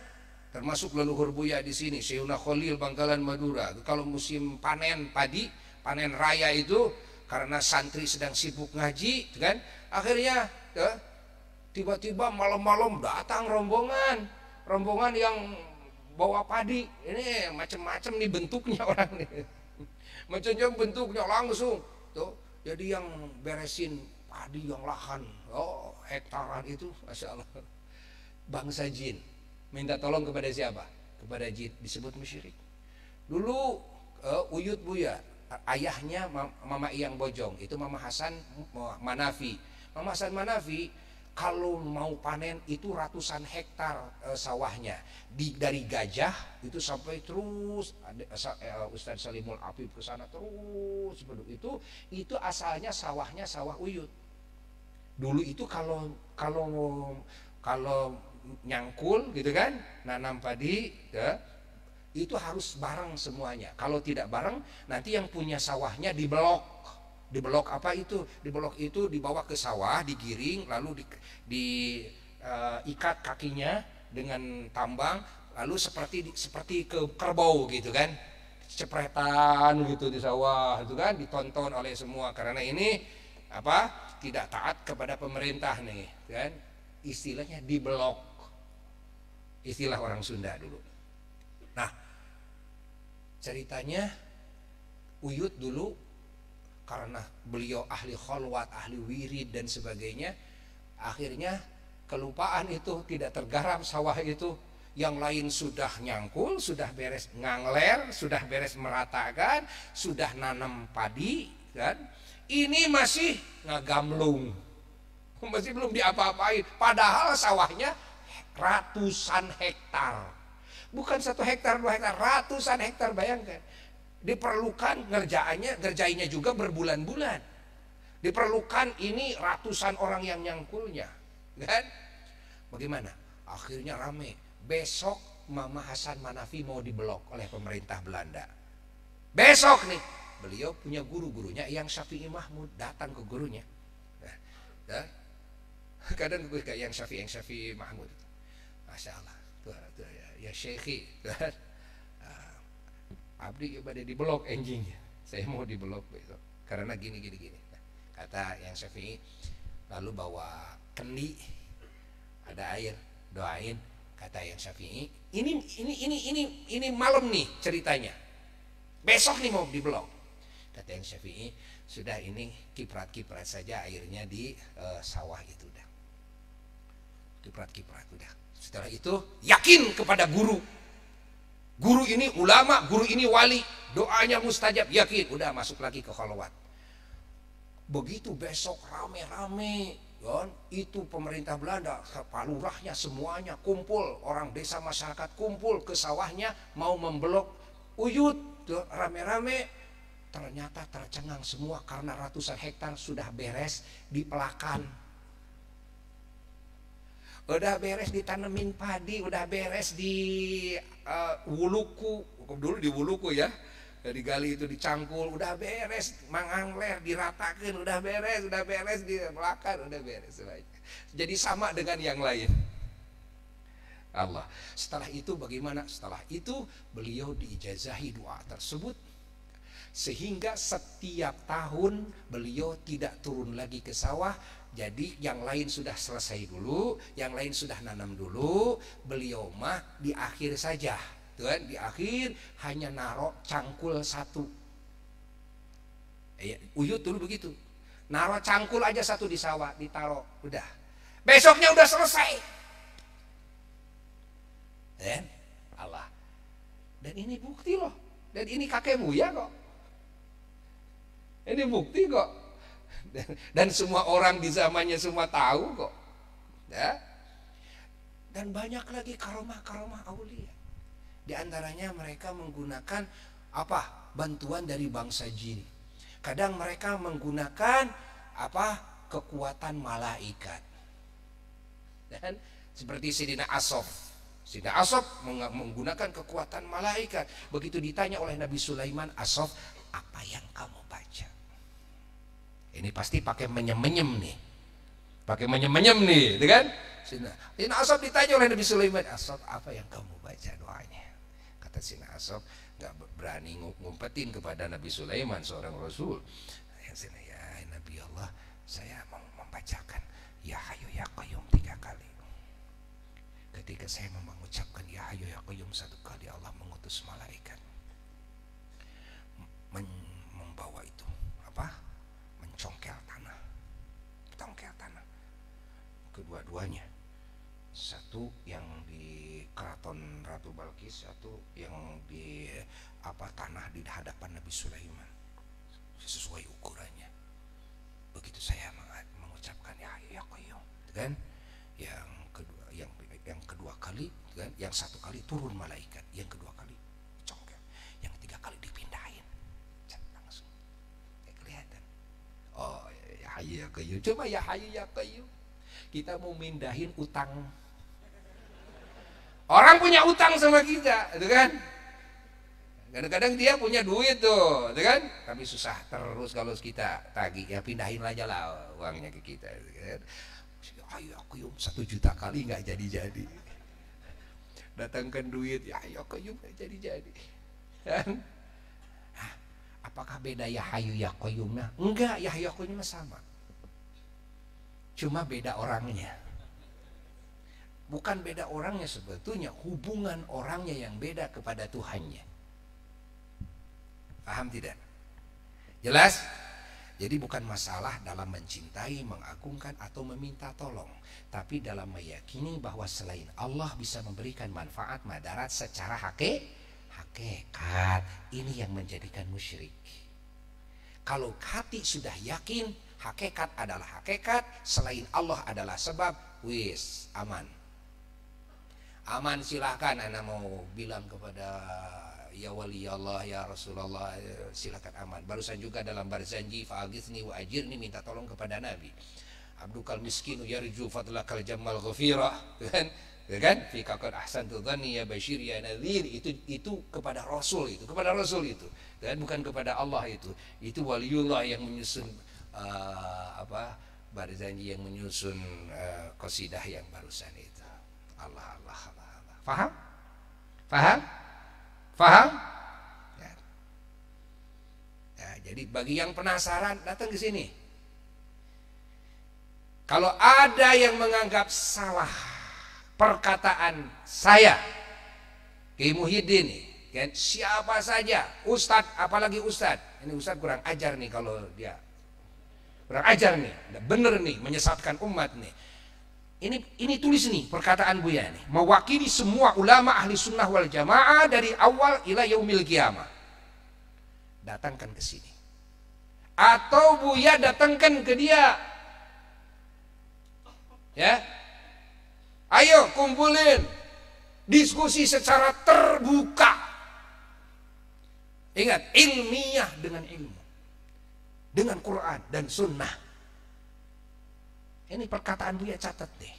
Termasuk leluhur Buya di sini Syekhuna Khalil Bangkalan Madura. Kalau musim panen padi panen raya itu karena santri sedang sibuk ngaji kan? Akhirnya ya, tiba-tiba malam-malam datang rombongan. Rombongan yang bawa padi. Ini macam-macam nih bentuknya orang nih. Macam-macam bentuknya langsung. Tuh jadi yang beresin padi yang lahan oh hektaran itu masya Allah. Bangsa jin. Minta tolong kepada siapa? Kepada jin. Disebut musyrik. Dulu uh, Uyut Buya ayahnya Mama Iyang Bojong. Itu Mama Hasan Manafi. Mama Hasan Manafi kalau mau panen itu ratusan hektar e, sawahnya. Di dari gajah itu sampai terus ada e, Ustadz Salimul Apib ke sana terus itu itu asalnya sawahnya sawah uyut. Dulu itu kalau kalau kalau nyangkul gitu kan nanam padi ya, itu harus bareng semuanya. Kalau tidak bareng nanti yang punya sawahnya dibelok di blok apa itu? Di blok itu dibawa ke sawah digiring lalu di, di uh, ikat kakinya dengan tambang lalu seperti seperti ke kerbau gitu kan. Cepretan gitu di sawah itu kan ditonton oleh semua. Karena ini apa tidak taat kepada pemerintah nih kan. Istilahnya di blok. Istilah orang Sunda dulu. Nah ceritanya Uyut dulu karena beliau ahli kholwat, ahli wirid dan sebagainya, akhirnya kelupaan itu tidak tergarap sawah itu yang lain sudah nyangkul, sudah beres ngangler, sudah beres meratakan, sudah nanam padi, kan? Ini masih ngagamlung, masih belum diapa-apain. Padahal sawahnya ratusan hektar, bukan satu hektar dua hektar, ratusan hektar bayangkan diperlukan ngerjaannya ngerjainnya juga berbulan-bulan. Diperlukan ini ratusan orang yang nyangkulnya kan? Bagaimana? Akhirnya rame. Besok Mama Hasan Manafi mau diblok oleh pemerintah Belanda. Besok nih beliau punya guru-gurunya yang Syafi'i Mahmud datang ke gurunya. Nah, kadang gue kayak yang Syafi'i yang Syafi'i Mahmud. Masya Allah tuh, tuh, ya, ya Syekhi kan abdi pada di blok anjingnya saya mau di blok besok. Karena gini gini gini. Nah, kata yang Syafi'i lalu bawa kendi. Ada air. Doain kata yang Syafi'i ini ini ini ini ini malam nih ceritanya. Besok nih mau di blok. Kata yang Syafi'i sudah ini kiprat-kiprat saja airnya di uh, sawah itu udah. Kiprat-kiprat udah. Setelah itu yakin kepada guru Guru ini ulama, guru ini wali, doanya mustajab, yakin. Udah masuk lagi ke khalwat. Begitu besok rame-rame, kan? itu pemerintah Belanda, palurahnya semuanya kumpul, orang desa masyarakat kumpul ke sawahnya mau memblok uyut, rame-rame. Ternyata tercengang semua karena ratusan hektar sudah beres di pelakan udah beres ditanemin padi, udah beres di uh, wuluku, dulu di wuluku ya, digali itu dicangkul, udah beres, mangangler, diratakan, udah beres, udah beres di belakang, udah beres. Jadi sama dengan yang lain. Allah. Setelah itu bagaimana? Setelah itu beliau diijazahi doa tersebut sehingga setiap tahun beliau tidak turun lagi ke sawah jadi yang lain sudah selesai dulu, yang lain sudah nanam dulu, beliau mah di akhir saja. Tuhan di akhir hanya narok cangkul satu. Eh, uyut dulu begitu. Narok cangkul aja satu di sawah, ditaruh, udah. Besoknya udah selesai. Dan Allah. Dan ini bukti loh. Dan ini kakek ya kok. Ini bukti kok Dan semua orang di zamannya semua tahu kok. Ya. Dan banyak lagi karomah-karomah aulia. Di antaranya mereka menggunakan apa? Bantuan dari bangsa jin. Kadang mereka menggunakan apa? Kekuatan malaikat. Dan seperti Sidina Asof. Sidina Asof menggunakan kekuatan malaikat. Begitu ditanya oleh Nabi Sulaiman, Asof, apa yang kamu baca? Ini pasti pakai menyem-menyem nih. Pakai menyem-menyem nih, gitu kan? Sina, Asof ditanya oleh Nabi Sulaiman, Asof apa yang kamu baca doanya? Kata Sina Asof, nggak berani ngumpetin kepada Nabi Sulaiman seorang Rasul. Yang Sina, ya Nabi Allah, saya mau membacakan Ya Hayu Ya Qayyum tiga kali. Ketika saya mengucapkan Ya Hayu Ya Qayyum satu kali, Allah mengutus malaikat apa mencongkel tanah. Mencongkel tanah. Kedua-duanya. Satu yang di keraton Ratu Balkis satu yang di apa tanah di hadapan Nabi Sulaiman. Sesuai ukurannya. Begitu saya mengucapkan ya ya koyong kan? Yang kedua yang yang kedua kali kan? Yang satu kali turun malaikat yang kedua kali congkel yang tiga kali dipindahin langsung ya kelihatan oh ya hayu ya koyong coba ya hayu ya koyong kita mau mindahin utang Orang punya utang sama kita, itu kan? Kadang-kadang dia punya duit tuh, itu kan? Tapi susah terus kalau kita tagih, ya pindahin aja lah uangnya ke kita, itu kan? Ayo aku yuk satu juta kali nggak jadi-jadi. Datangkan duit, ya ayo aku yuk nggak jadi-jadi. Kan? apakah beda ya hayu ya koyumnya? Enggak, ya hayu koyumnya sama. Cuma beda orangnya. Bukan beda orangnya sebetulnya hubungan orangnya yang beda kepada Tuhannya. Paham tidak? Jelas? Jadi bukan masalah dalam mencintai mengagungkan atau meminta tolong. Tapi dalam meyakini bahwa selain Allah bisa memberikan manfaat madarat secara hake, hakikat ini yang menjadikan musyrik. Kalau hati sudah yakin hakikat adalah hakikat selain Allah adalah sebab wis aman. Aman silahkan anda mau bilang kepada ya wali Allah ya Rasulullah silahkan aman. Barusan juga dalam barzanji fa'agithni wa ajirni minta tolong kepada Nabi. Abdukal miskinu yarju fadlakal jamal ghafirah kan? Ya kan? Fi ahsan tudhani ya bashir ya nadhir. Itu itu kepada Rasul itu kepada Rasul itu dan bukan kepada Allah itu. Itu waliullah yang menyusun uh, apa barzanji yang menyusun uh, qasidah yang barusan itu Allah Allah Allah Allah. Faham? Faham? Faham? Ya. ya. jadi bagi yang penasaran datang ke sini. Kalau ada yang menganggap salah perkataan saya, Ki Muhyiddin kan siapa saja, ustadz apalagi ustadz, ini ustadz kurang ajar nih kalau dia kurang ajar nih, bener nih menyesatkan umat nih. Ini ini tulis nih perkataan Buya nih. Mewakili semua ulama ahli sunnah wal jamaah dari awal ila yaumil kiamah. Datangkan ke sini. Atau Buya datangkan ke dia. Ya. Ayo kumpulin. Diskusi secara terbuka. Ingat, ilmiah dengan ilmu. Dengan Quran dan sunnah. Ini perkataan Buya catat deh.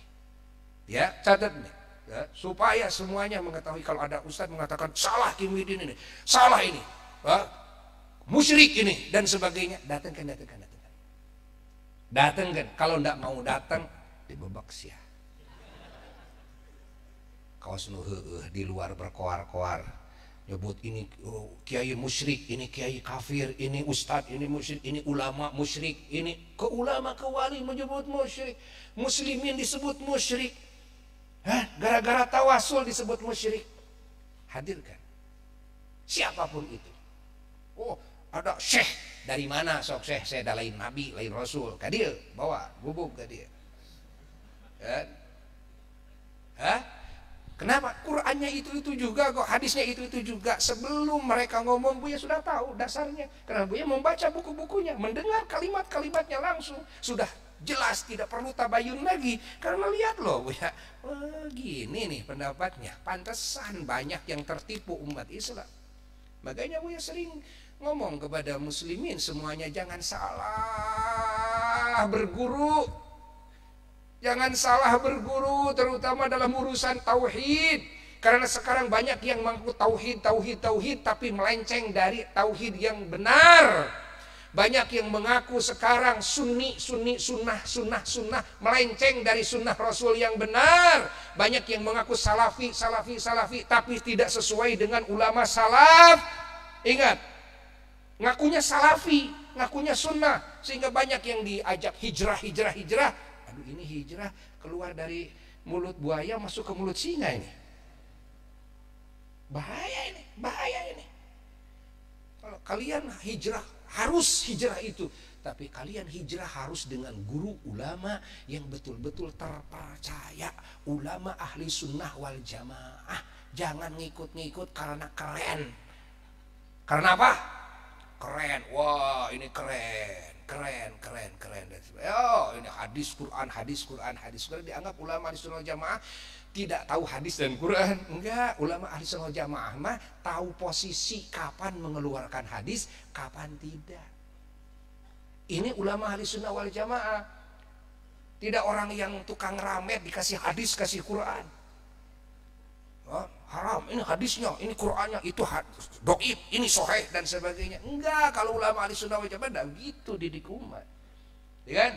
Ya, catat nih. Ya, supaya semuanya mengetahui kalau ada ustadz mengatakan salah Kimwidin ini, salah ini, ya, musyrik ini dan sebagainya, datangkan, datangkan, datangkan. Datangkan. Kalau tidak mau datang, dibebak sih. Kaos di luar berkoar-koar nyebut ini oh, kiai musyrik, ini kiai kafir, ini ustadz, ini musyrik, ini ulama musyrik, ini ke ulama ke wali menyebut musyrik, muslimin disebut musyrik, gara-gara tawasul disebut musyrik. Hadirkan siapa pun itu. Oh, ada syekh dari mana sok syekh saya ada lain nabi, lain rasul. Kadir bawa bubuk kadir. Kan? Hah? Kenapa? Qurannya itu-itu juga kok, hadisnya itu-itu juga. Sebelum mereka ngomong, Buya sudah tahu dasarnya. Karena Buya membaca buku-bukunya, mendengar kalimat-kalimatnya langsung. Sudah jelas, tidak perlu tabayun lagi. Karena lihat loh Buya, oh, nih pendapatnya. Pantesan banyak yang tertipu umat Islam. Makanya Buya sering ngomong kepada muslimin semuanya jangan salah berguru Jangan salah berguru terutama dalam urusan tauhid. Karena sekarang banyak yang mengaku tauhid, tauhid, tauhid tapi melenceng dari tauhid yang benar. Banyak yang mengaku sekarang sunni, sunni, sunnah, sunnah, sunnah melenceng dari sunnah Rasul yang benar. Banyak yang mengaku salafi, salafi, salafi tapi tidak sesuai dengan ulama salaf. Ingat, ngakunya salafi, ngakunya sunnah sehingga banyak yang diajak hijrah, hijrah, hijrah aduh ini hijrah keluar dari mulut buaya masuk ke mulut singa ini. Bahaya ini bahaya ini. Kalau kalian hijrah harus hijrah itu. Tapi kalian hijrah harus dengan guru ulama yang betul-betul terpercaya. Ulama ahli sunnah wal jamaah. Jangan ngikut-ngikut karena keren. Karena apa? Keren. Wah ini keren keren keren keren dan oh ini hadis Quran hadis Quran hadis Quran. Dianggap ulama di sunnah jamaah tidak tahu hadis dan Quran. Enggak ulama ahli sunnah jamaah mah tahu posisi kapan mengeluarkan hadis kapan tidak. Ini ulama ahli sunnah wal jamaah. Tidak orang yang tukang ramet dikasih hadis kasih Quran haram. Ini hadisnya ini Qurannya itu doib ini soheh dan sebagainya. Enggak kalau ulama ahli sunnah wal jamaah gitu didik umat. Ya kan?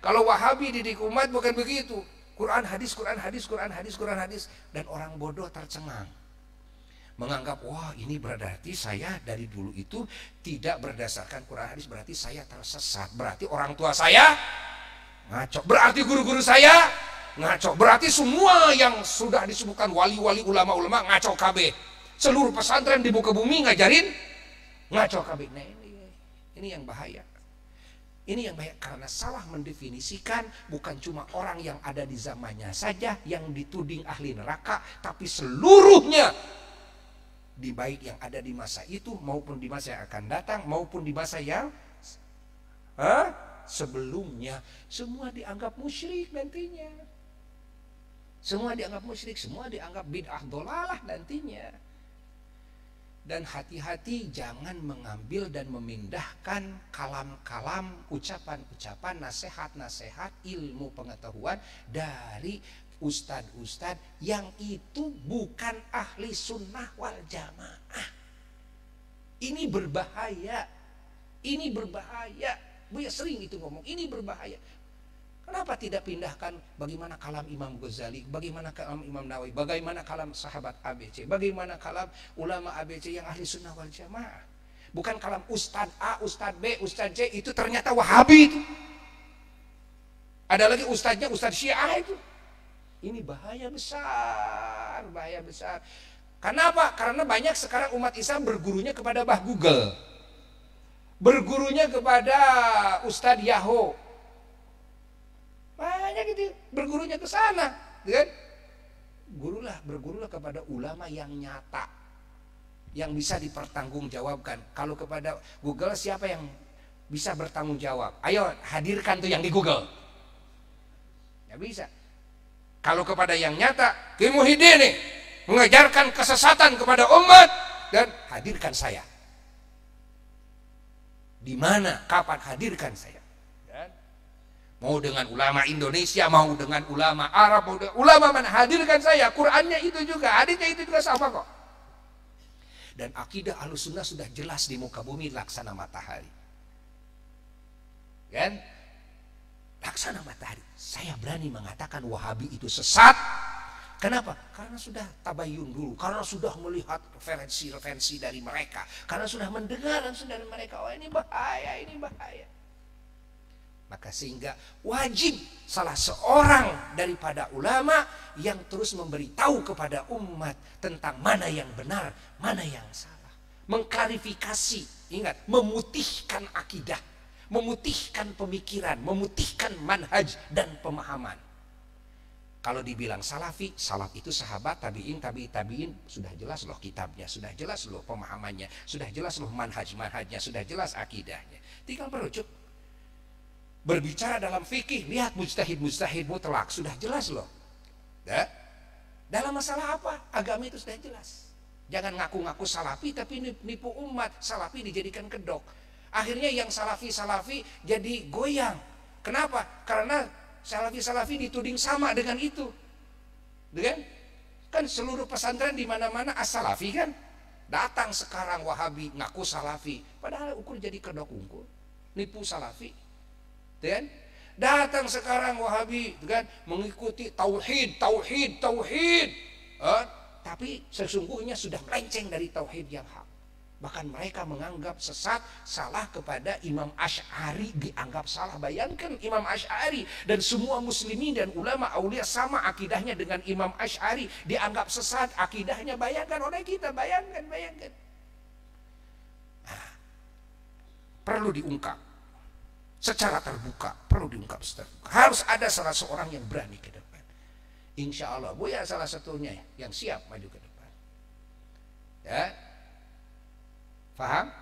Kalau wahabi didik umat bukan begitu. Quran hadis Quran hadis Quran hadis Quran hadis. Dan orang bodoh tercengang. Menganggap wah ini berarti saya dari dulu itu tidak berdasarkan Quran hadis. Berarti saya tersesat. Berarti orang tua saya ngaco berarti guru-guru saya ngaco berarti semua yang sudah disebutkan wali-wali ulama-ulama ngaco KB seluruh pesantren di muka bumi ngajarin ngaco KB nah ini ini yang bahaya. Ini yang bahaya karena salah mendefinisikan bukan cuma orang yang ada di zamannya saja yang dituding ahli neraka tapi seluruhnya. Di baik yang ada di masa itu maupun di masa yang akan datang maupun di masa yang huh? sebelumnya. Semua dianggap musyrik nantinya semua dianggap musyrik, semua dianggap bid'ah dolalah nantinya. Dan hati-hati jangan mengambil dan memindahkan kalam-kalam, ucapan-ucapan, nasihat-nasihat, ilmu pengetahuan dari ustadz-ustadz yang itu bukan ahli sunnah wal jamaah. Ini berbahaya. Ini berbahaya. Buya sering itu ngomong, ini berbahaya. Kenapa tidak pindahkan bagaimana kalam Imam Ghazali, bagaimana kalam Imam Nawawi, bagaimana kalam sahabat ABC, bagaimana kalam ulama ABC yang ahli sunnah wal jamaah. Bukan kalam Ustadz A, Ustadz B, Ustadz C, itu ternyata Wahabi itu. Ada lagi Ustadznya Ustadz Syiah itu. Ini bahaya besar, bahaya besar. Kenapa? Karena banyak sekarang umat Islam bergurunya kepada Bah Google. Bergurunya kepada Ustadz Yahoo banyak gitu bergurunya ke sana, gitu kan? Gurulah, bergurulah kepada ulama yang nyata, yang bisa dipertanggungjawabkan. Kalau kepada Google siapa yang bisa bertanggung jawab? Ayo hadirkan tuh yang di Google. Ya bisa. Kalau kepada yang nyata, Ki nih mengajarkan kesesatan kepada umat dan hadirkan saya. Di mana, kapan hadirkan saya? Mau dengan ulama Indonesia, mau dengan ulama Arab, mau dengan ulama mana hadirkan saya. Qurannya itu juga, hadisnya itu juga sama kok. Dan akidah sunnah sudah jelas di muka bumi laksana matahari. Kan? Laksana matahari. Saya berani mengatakan Wahabi itu sesat. Kenapa? Karena sudah tabayun dulu, karena sudah melihat referensi-referensi dari mereka, karena sudah mendengar langsung dari mereka, oh ini bahaya, ini bahaya. Maka sehingga wajib salah seorang daripada ulama yang terus memberitahu kepada umat tentang mana yang benar, mana yang salah. Mengklarifikasi, ingat, memutihkan akidah, memutihkan pemikiran, memutihkan manhaj dan pemahaman. Kalau dibilang salafi, salaf itu sahabat, tabiin, tabi tabiin, sudah jelas loh kitabnya, sudah jelas loh pemahamannya, sudah jelas loh manhaj manhajnya, sudah jelas akidahnya. Tinggal merujuk. Berbicara dalam fikih, lihat mujtahid mujtahid mutlak, sudah jelas loh. Ya? Dalam masalah apa? Agama itu sudah jelas. Jangan ngaku-ngaku salafi tapi nipu umat, salafi dijadikan kedok. Akhirnya yang salafi-salafi jadi goyang. Kenapa? Karena Salafi-salafi dituding sama dengan itu. Dengan kan seluruh pesantren di mana-mana as-salafi kan. Datang sekarang Wahabi ngaku salafi, padahal ukur jadi kedok ungkul. Nipu salafi. Dan datang sekarang Wahabi kan mengikuti tauhid, tauhid, tauhid. Eh, tapi sesungguhnya sudah melenceng dari tauhid yang hak. Bahkan mereka menganggap sesat, salah kepada Imam Ash'ari dianggap salah. Bayangkan Imam Ash'ari dan semua muslimin dan ulama aulia sama akidahnya dengan Imam Ash'ari dianggap sesat akidahnya. Bayangkan oleh kita, bayangkan, bayangkan. Nah, perlu diungkap secara terbuka, perlu diungkap secara terbuka. Harus ada salah seorang yang berani ke depan. Insya Allah, Buya salah satunya yang siap maju ke depan. Ya, Paham?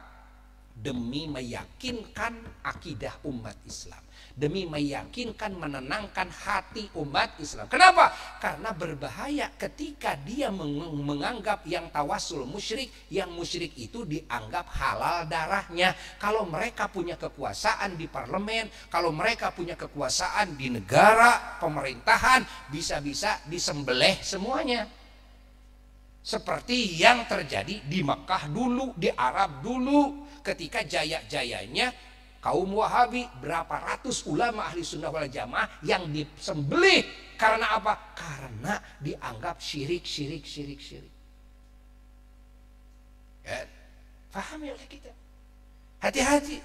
Demi meyakinkan akidah umat Islam. Demi meyakinkan menenangkan hati umat Islam. Kenapa? Karena berbahaya ketika dia menganggap yang tawasul musyrik, yang musyrik itu dianggap halal darahnya. Kalau mereka punya kekuasaan di parlemen, kalau mereka punya kekuasaan di negara, pemerintahan, bisa-bisa disembelih semuanya. Seperti yang terjadi di Mekah dulu, di Arab dulu, ketika jaya-jayanya kaum Wahabi, berapa ratus ulama ahli sunnah wal jamaah yang disembelih karena apa? Karena dianggap syirik, syirik, syirik, syirik. Ya, paham ya oleh kita. Hati-hati,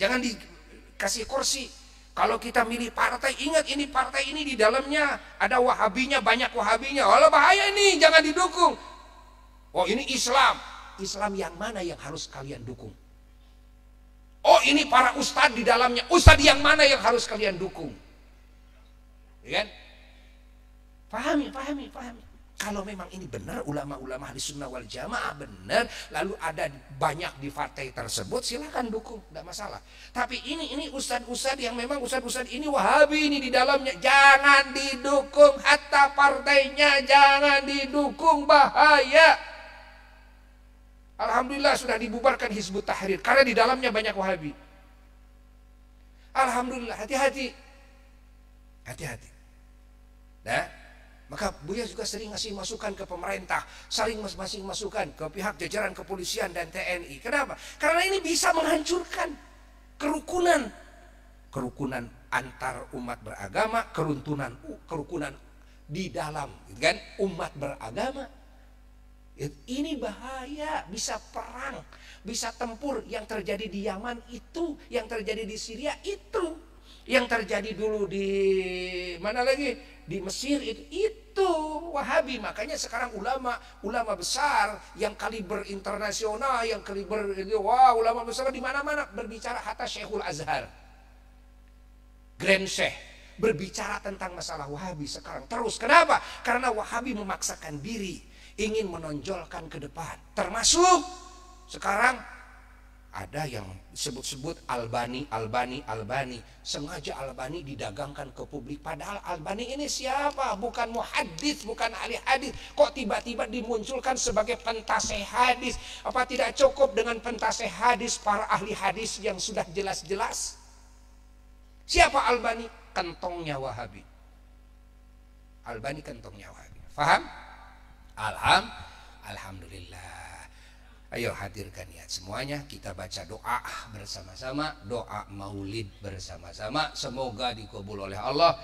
jangan dikasih kursi. Kalau kita milih partai, ingat ini partai ini di dalamnya ada wahabinya, banyak wahabinya. Walau bahaya ini, jangan didukung. Oh ini Islam. Islam yang mana yang harus kalian dukung? Oh ini para ustadz di dalamnya. Ustadz yang mana yang harus kalian dukung? Ya kan? Pahami, pahami, pahami. Kalau memang ini benar ulama-ulama ahli sunnah wal jamaah benar, lalu ada banyak di partai tersebut, silakan dukung, tidak masalah. Tapi ini ini ustad-ustad yang memang ustad-ustad ini wahabi ini di dalamnya, jangan didukung, hatta partainya jangan didukung bahaya. Alhamdulillah sudah dibubarkan Hizbut Tahrir karena di dalamnya banyak Wahabi. Alhamdulillah, hati-hati. Hati-hati. Nah, maka Buya juga sering ngasih masukan ke pemerintah, saling masing masukan ke pihak jajaran kepolisian dan TNI. Kenapa? Karena ini bisa menghancurkan kerukunan kerukunan antar umat beragama, keruntunan kerukunan di dalam kan umat beragama ini bahaya, bisa perang, bisa tempur yang terjadi di Yaman itu, yang terjadi di Syria itu, yang terjadi dulu di mana lagi? Di Mesir itu, itu Wahabi. Makanya sekarang ulama, ulama besar yang kaliber internasional, yang kaliber wah ulama besar di mana-mana berbicara hatta Syekhul Azhar. Grand Sheikh berbicara tentang masalah Wahabi sekarang terus. Kenapa? Karena Wahabi memaksakan diri ingin menonjolkan ke depan. Termasuk sekarang ada yang sebut-sebut Albani, Albani, Albani. Sengaja Albani didagangkan ke publik. Padahal Albani ini siapa? Bukan muhadis, bukan ahli hadis. Kok tiba-tiba dimunculkan sebagai pentasih hadis? Apa tidak cukup dengan pentasih hadis para ahli hadis yang sudah jelas-jelas? Siapa Albani? Kentongnya Wahabi. Albani kentongnya Wahabi. Faham? Alham, Alhamdulillah. Ayo hadirkan ya semuanya kita baca doa bersama-sama, doa maulid bersama-sama. Semoga dikabul oleh Allah.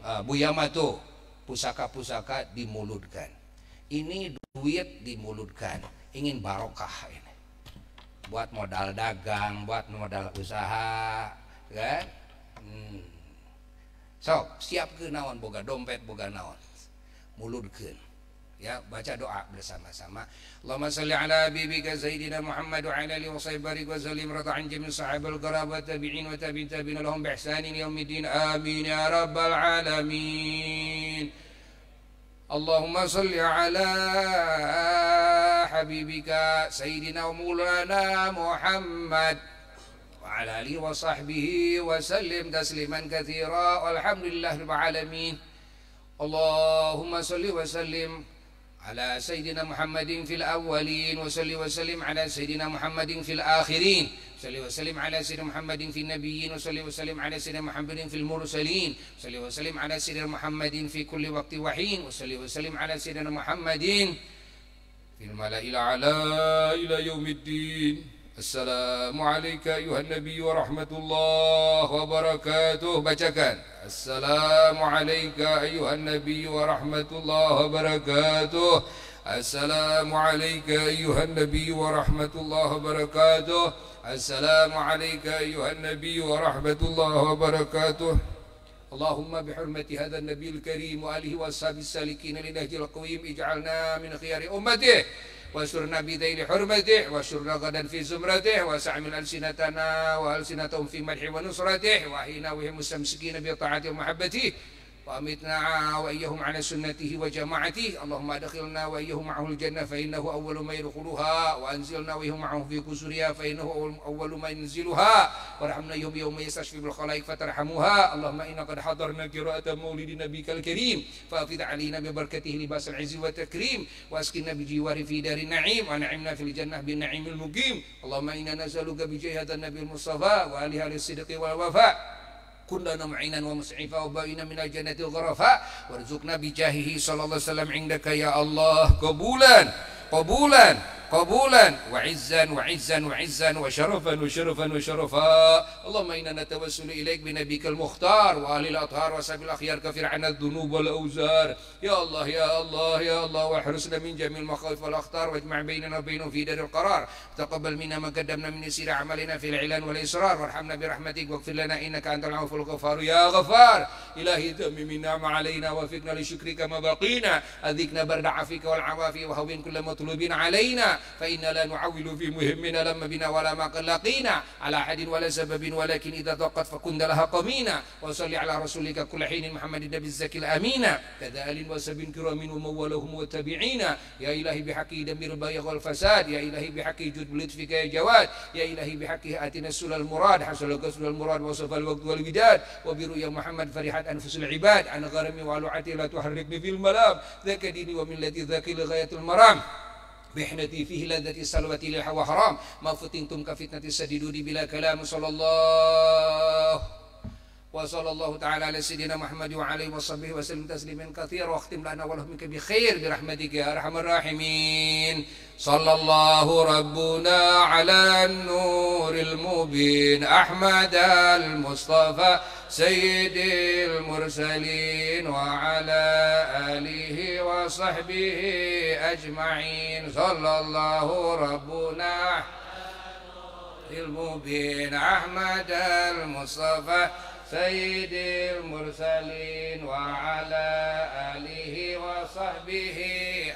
Uh, Bu Yamato, pusaka-pusaka dimulutkan. Ini duit dimulutkan. Ingin barokah ini. Buat modal dagang, buat modal usaha, kan? Hmm. So, siap ke naon boga dompet boga naon. Mulutkan ya baca doa bersama-sama Allahumma salli ala habibika sayyidina Muhammad wa ala alihi wa sahbihi barik wa sallim rada an jami' sahabal qarabat tabi'in wa tabi'in tabi'in lahum bi ihsanin yaumiddin amin ya rabbal alamin اللهم صل على حبيبك سيدنا ومولانا محمد وعلى آله وصحبه وسلم تسليما كثيرا والحمد لله رب العالمين اللهم صل وسلم على سيدنا محمد في الأولين وصل وسلم على سيدنا محمد في الآخرين. صلي وسلم على سيدنا محمد في النبيين وصلي وسلم على سيدنا محمد في المرسلين. صلي وسلم على سيدنا محمد في كل وقت وحين. وصلي وسلم على سيدنا محمد في الملأ الأعلى إلى يوم الدين. السلام عليك أيها النبي ورحمة الله وبركاته. bacakan السلام عليك أيها النبي ورحمة الله وبركاته. السلام عليك أيها النبي ورحمة الله وبركاته. السلام عليك أيها النبي ورحمة الله وبركاته. اللهم بحرمة هذا النبي الكريم وآله وأصحابه السالكين لنهج القويم اجعلنا من خيار أمته. واشرنا بذيل حرمته واشرنا غدا في زمرته وسعمل ألسنتنا وألسنتهم في مدح ونصرته وحين وهم مستمسكين بطاعته ومحبته. وأمتنا وإياهم على سنته وجماعته. اللهم أدخلنا وإياهم معه الجنة فإنه أول ما يدخلها. وأنزلنا وإياهم معه في كسرها فإنه أول ما ينزلها. وارحمنا يوم يوم يستشفي بالخلائق فترحموها. اللهم إنا قد حضرنا قراءة مولد نبيك الكريم. فأفض علينا ببركته لباس العز والتكريم. وأسكننا بجوار في دار النعيم. ونعمنا في الجنة بالنعيم المقيم. اللهم إنا نسألك بجاه هذا النبي المصطفى وآله الصدق والوفاء. كلنا معينا ومسعفا وبائنا من الجنة الغرفاء وارزقنا بجاهه صلى الله عليه وسلم عندك يا الله. قبولا. قبولا. قبولا وعزا وعزا وعزا وشرفا وشرفا وشرفا. اللهم إنا نتوسل إليك بنبيك المختار وآل الأطهار وسب الأخيار كفر عنا الذنوب والأوزار. يا الله يا الله يا الله واحرسنا من جميع المخاوف والأخطار واجمع بيننا وبينهم في دار القرار. تقبل منا ما قدمنا من يسير أعمالنا في العلان والإصرار. وارحمنا برحمتك واغفر لنا إنك أنت العفو الغفار. يا غفار إلهي تمم النعم علينا وفقنا لشكرك ما بقينا. أذكنا برد عفيك والعوافي وهون كل مطلوب علينا. فإنا لا نعول في مهمنا لما بنا ولا ما لقينا على أحد ولا سبب ولكن إذا ضاقت فكن لها قمينا. وصل على رسولك كل حين محمد النبي الزكي الأمين. كذا آل وسب كرام ومولهم وتابعين. يا إلهي بحق دمر البيغ والفساد. يا إلهي بحق جود بلطفك يا جواد. يا إلهي بحق آتنا السل المراد. حصل قصد المراد وصف الوقت والوداد. وبرؤيا محمد فرحت أنفس العباد. عن غرمي وعلوعتي لا تحركني في الملام. ذاك ديني ومن الذي ذاك لغاية المرام. mihnati fihi ladzati salwati lil hawa haram. Ma futintum ka fitnati sadidudi bila kalam sallallahu وصلى الله تعالى على سيدنا محمد وعليه وصحبه وسلم تسليما كثيرا واختم لنا وله منك بخير برحمتك يا أرحم الراحمين. صلى الله ربنا على النور المبين أحمد المصطفى سيد المرسلين وعلى آله وصحبه أجمعين. صلى الله ربنا المبين أحمد المصطفى سيد المرسلين وعلى آله وصحبه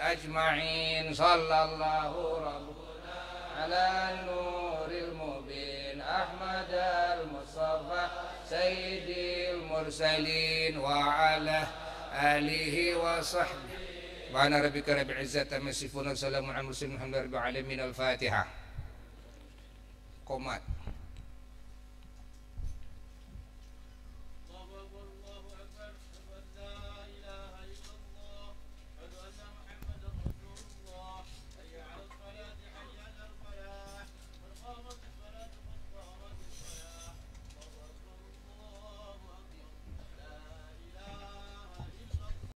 أجمعين. صلى الله ربنا على النور المبين. أحمد المصطفى سيد المرسلين وعلى آله وصحبه. وعن ربك رب العزة عما يصفون. وسلام على المرسلين الحمد لله رب العالمين. الفاتحة. قمات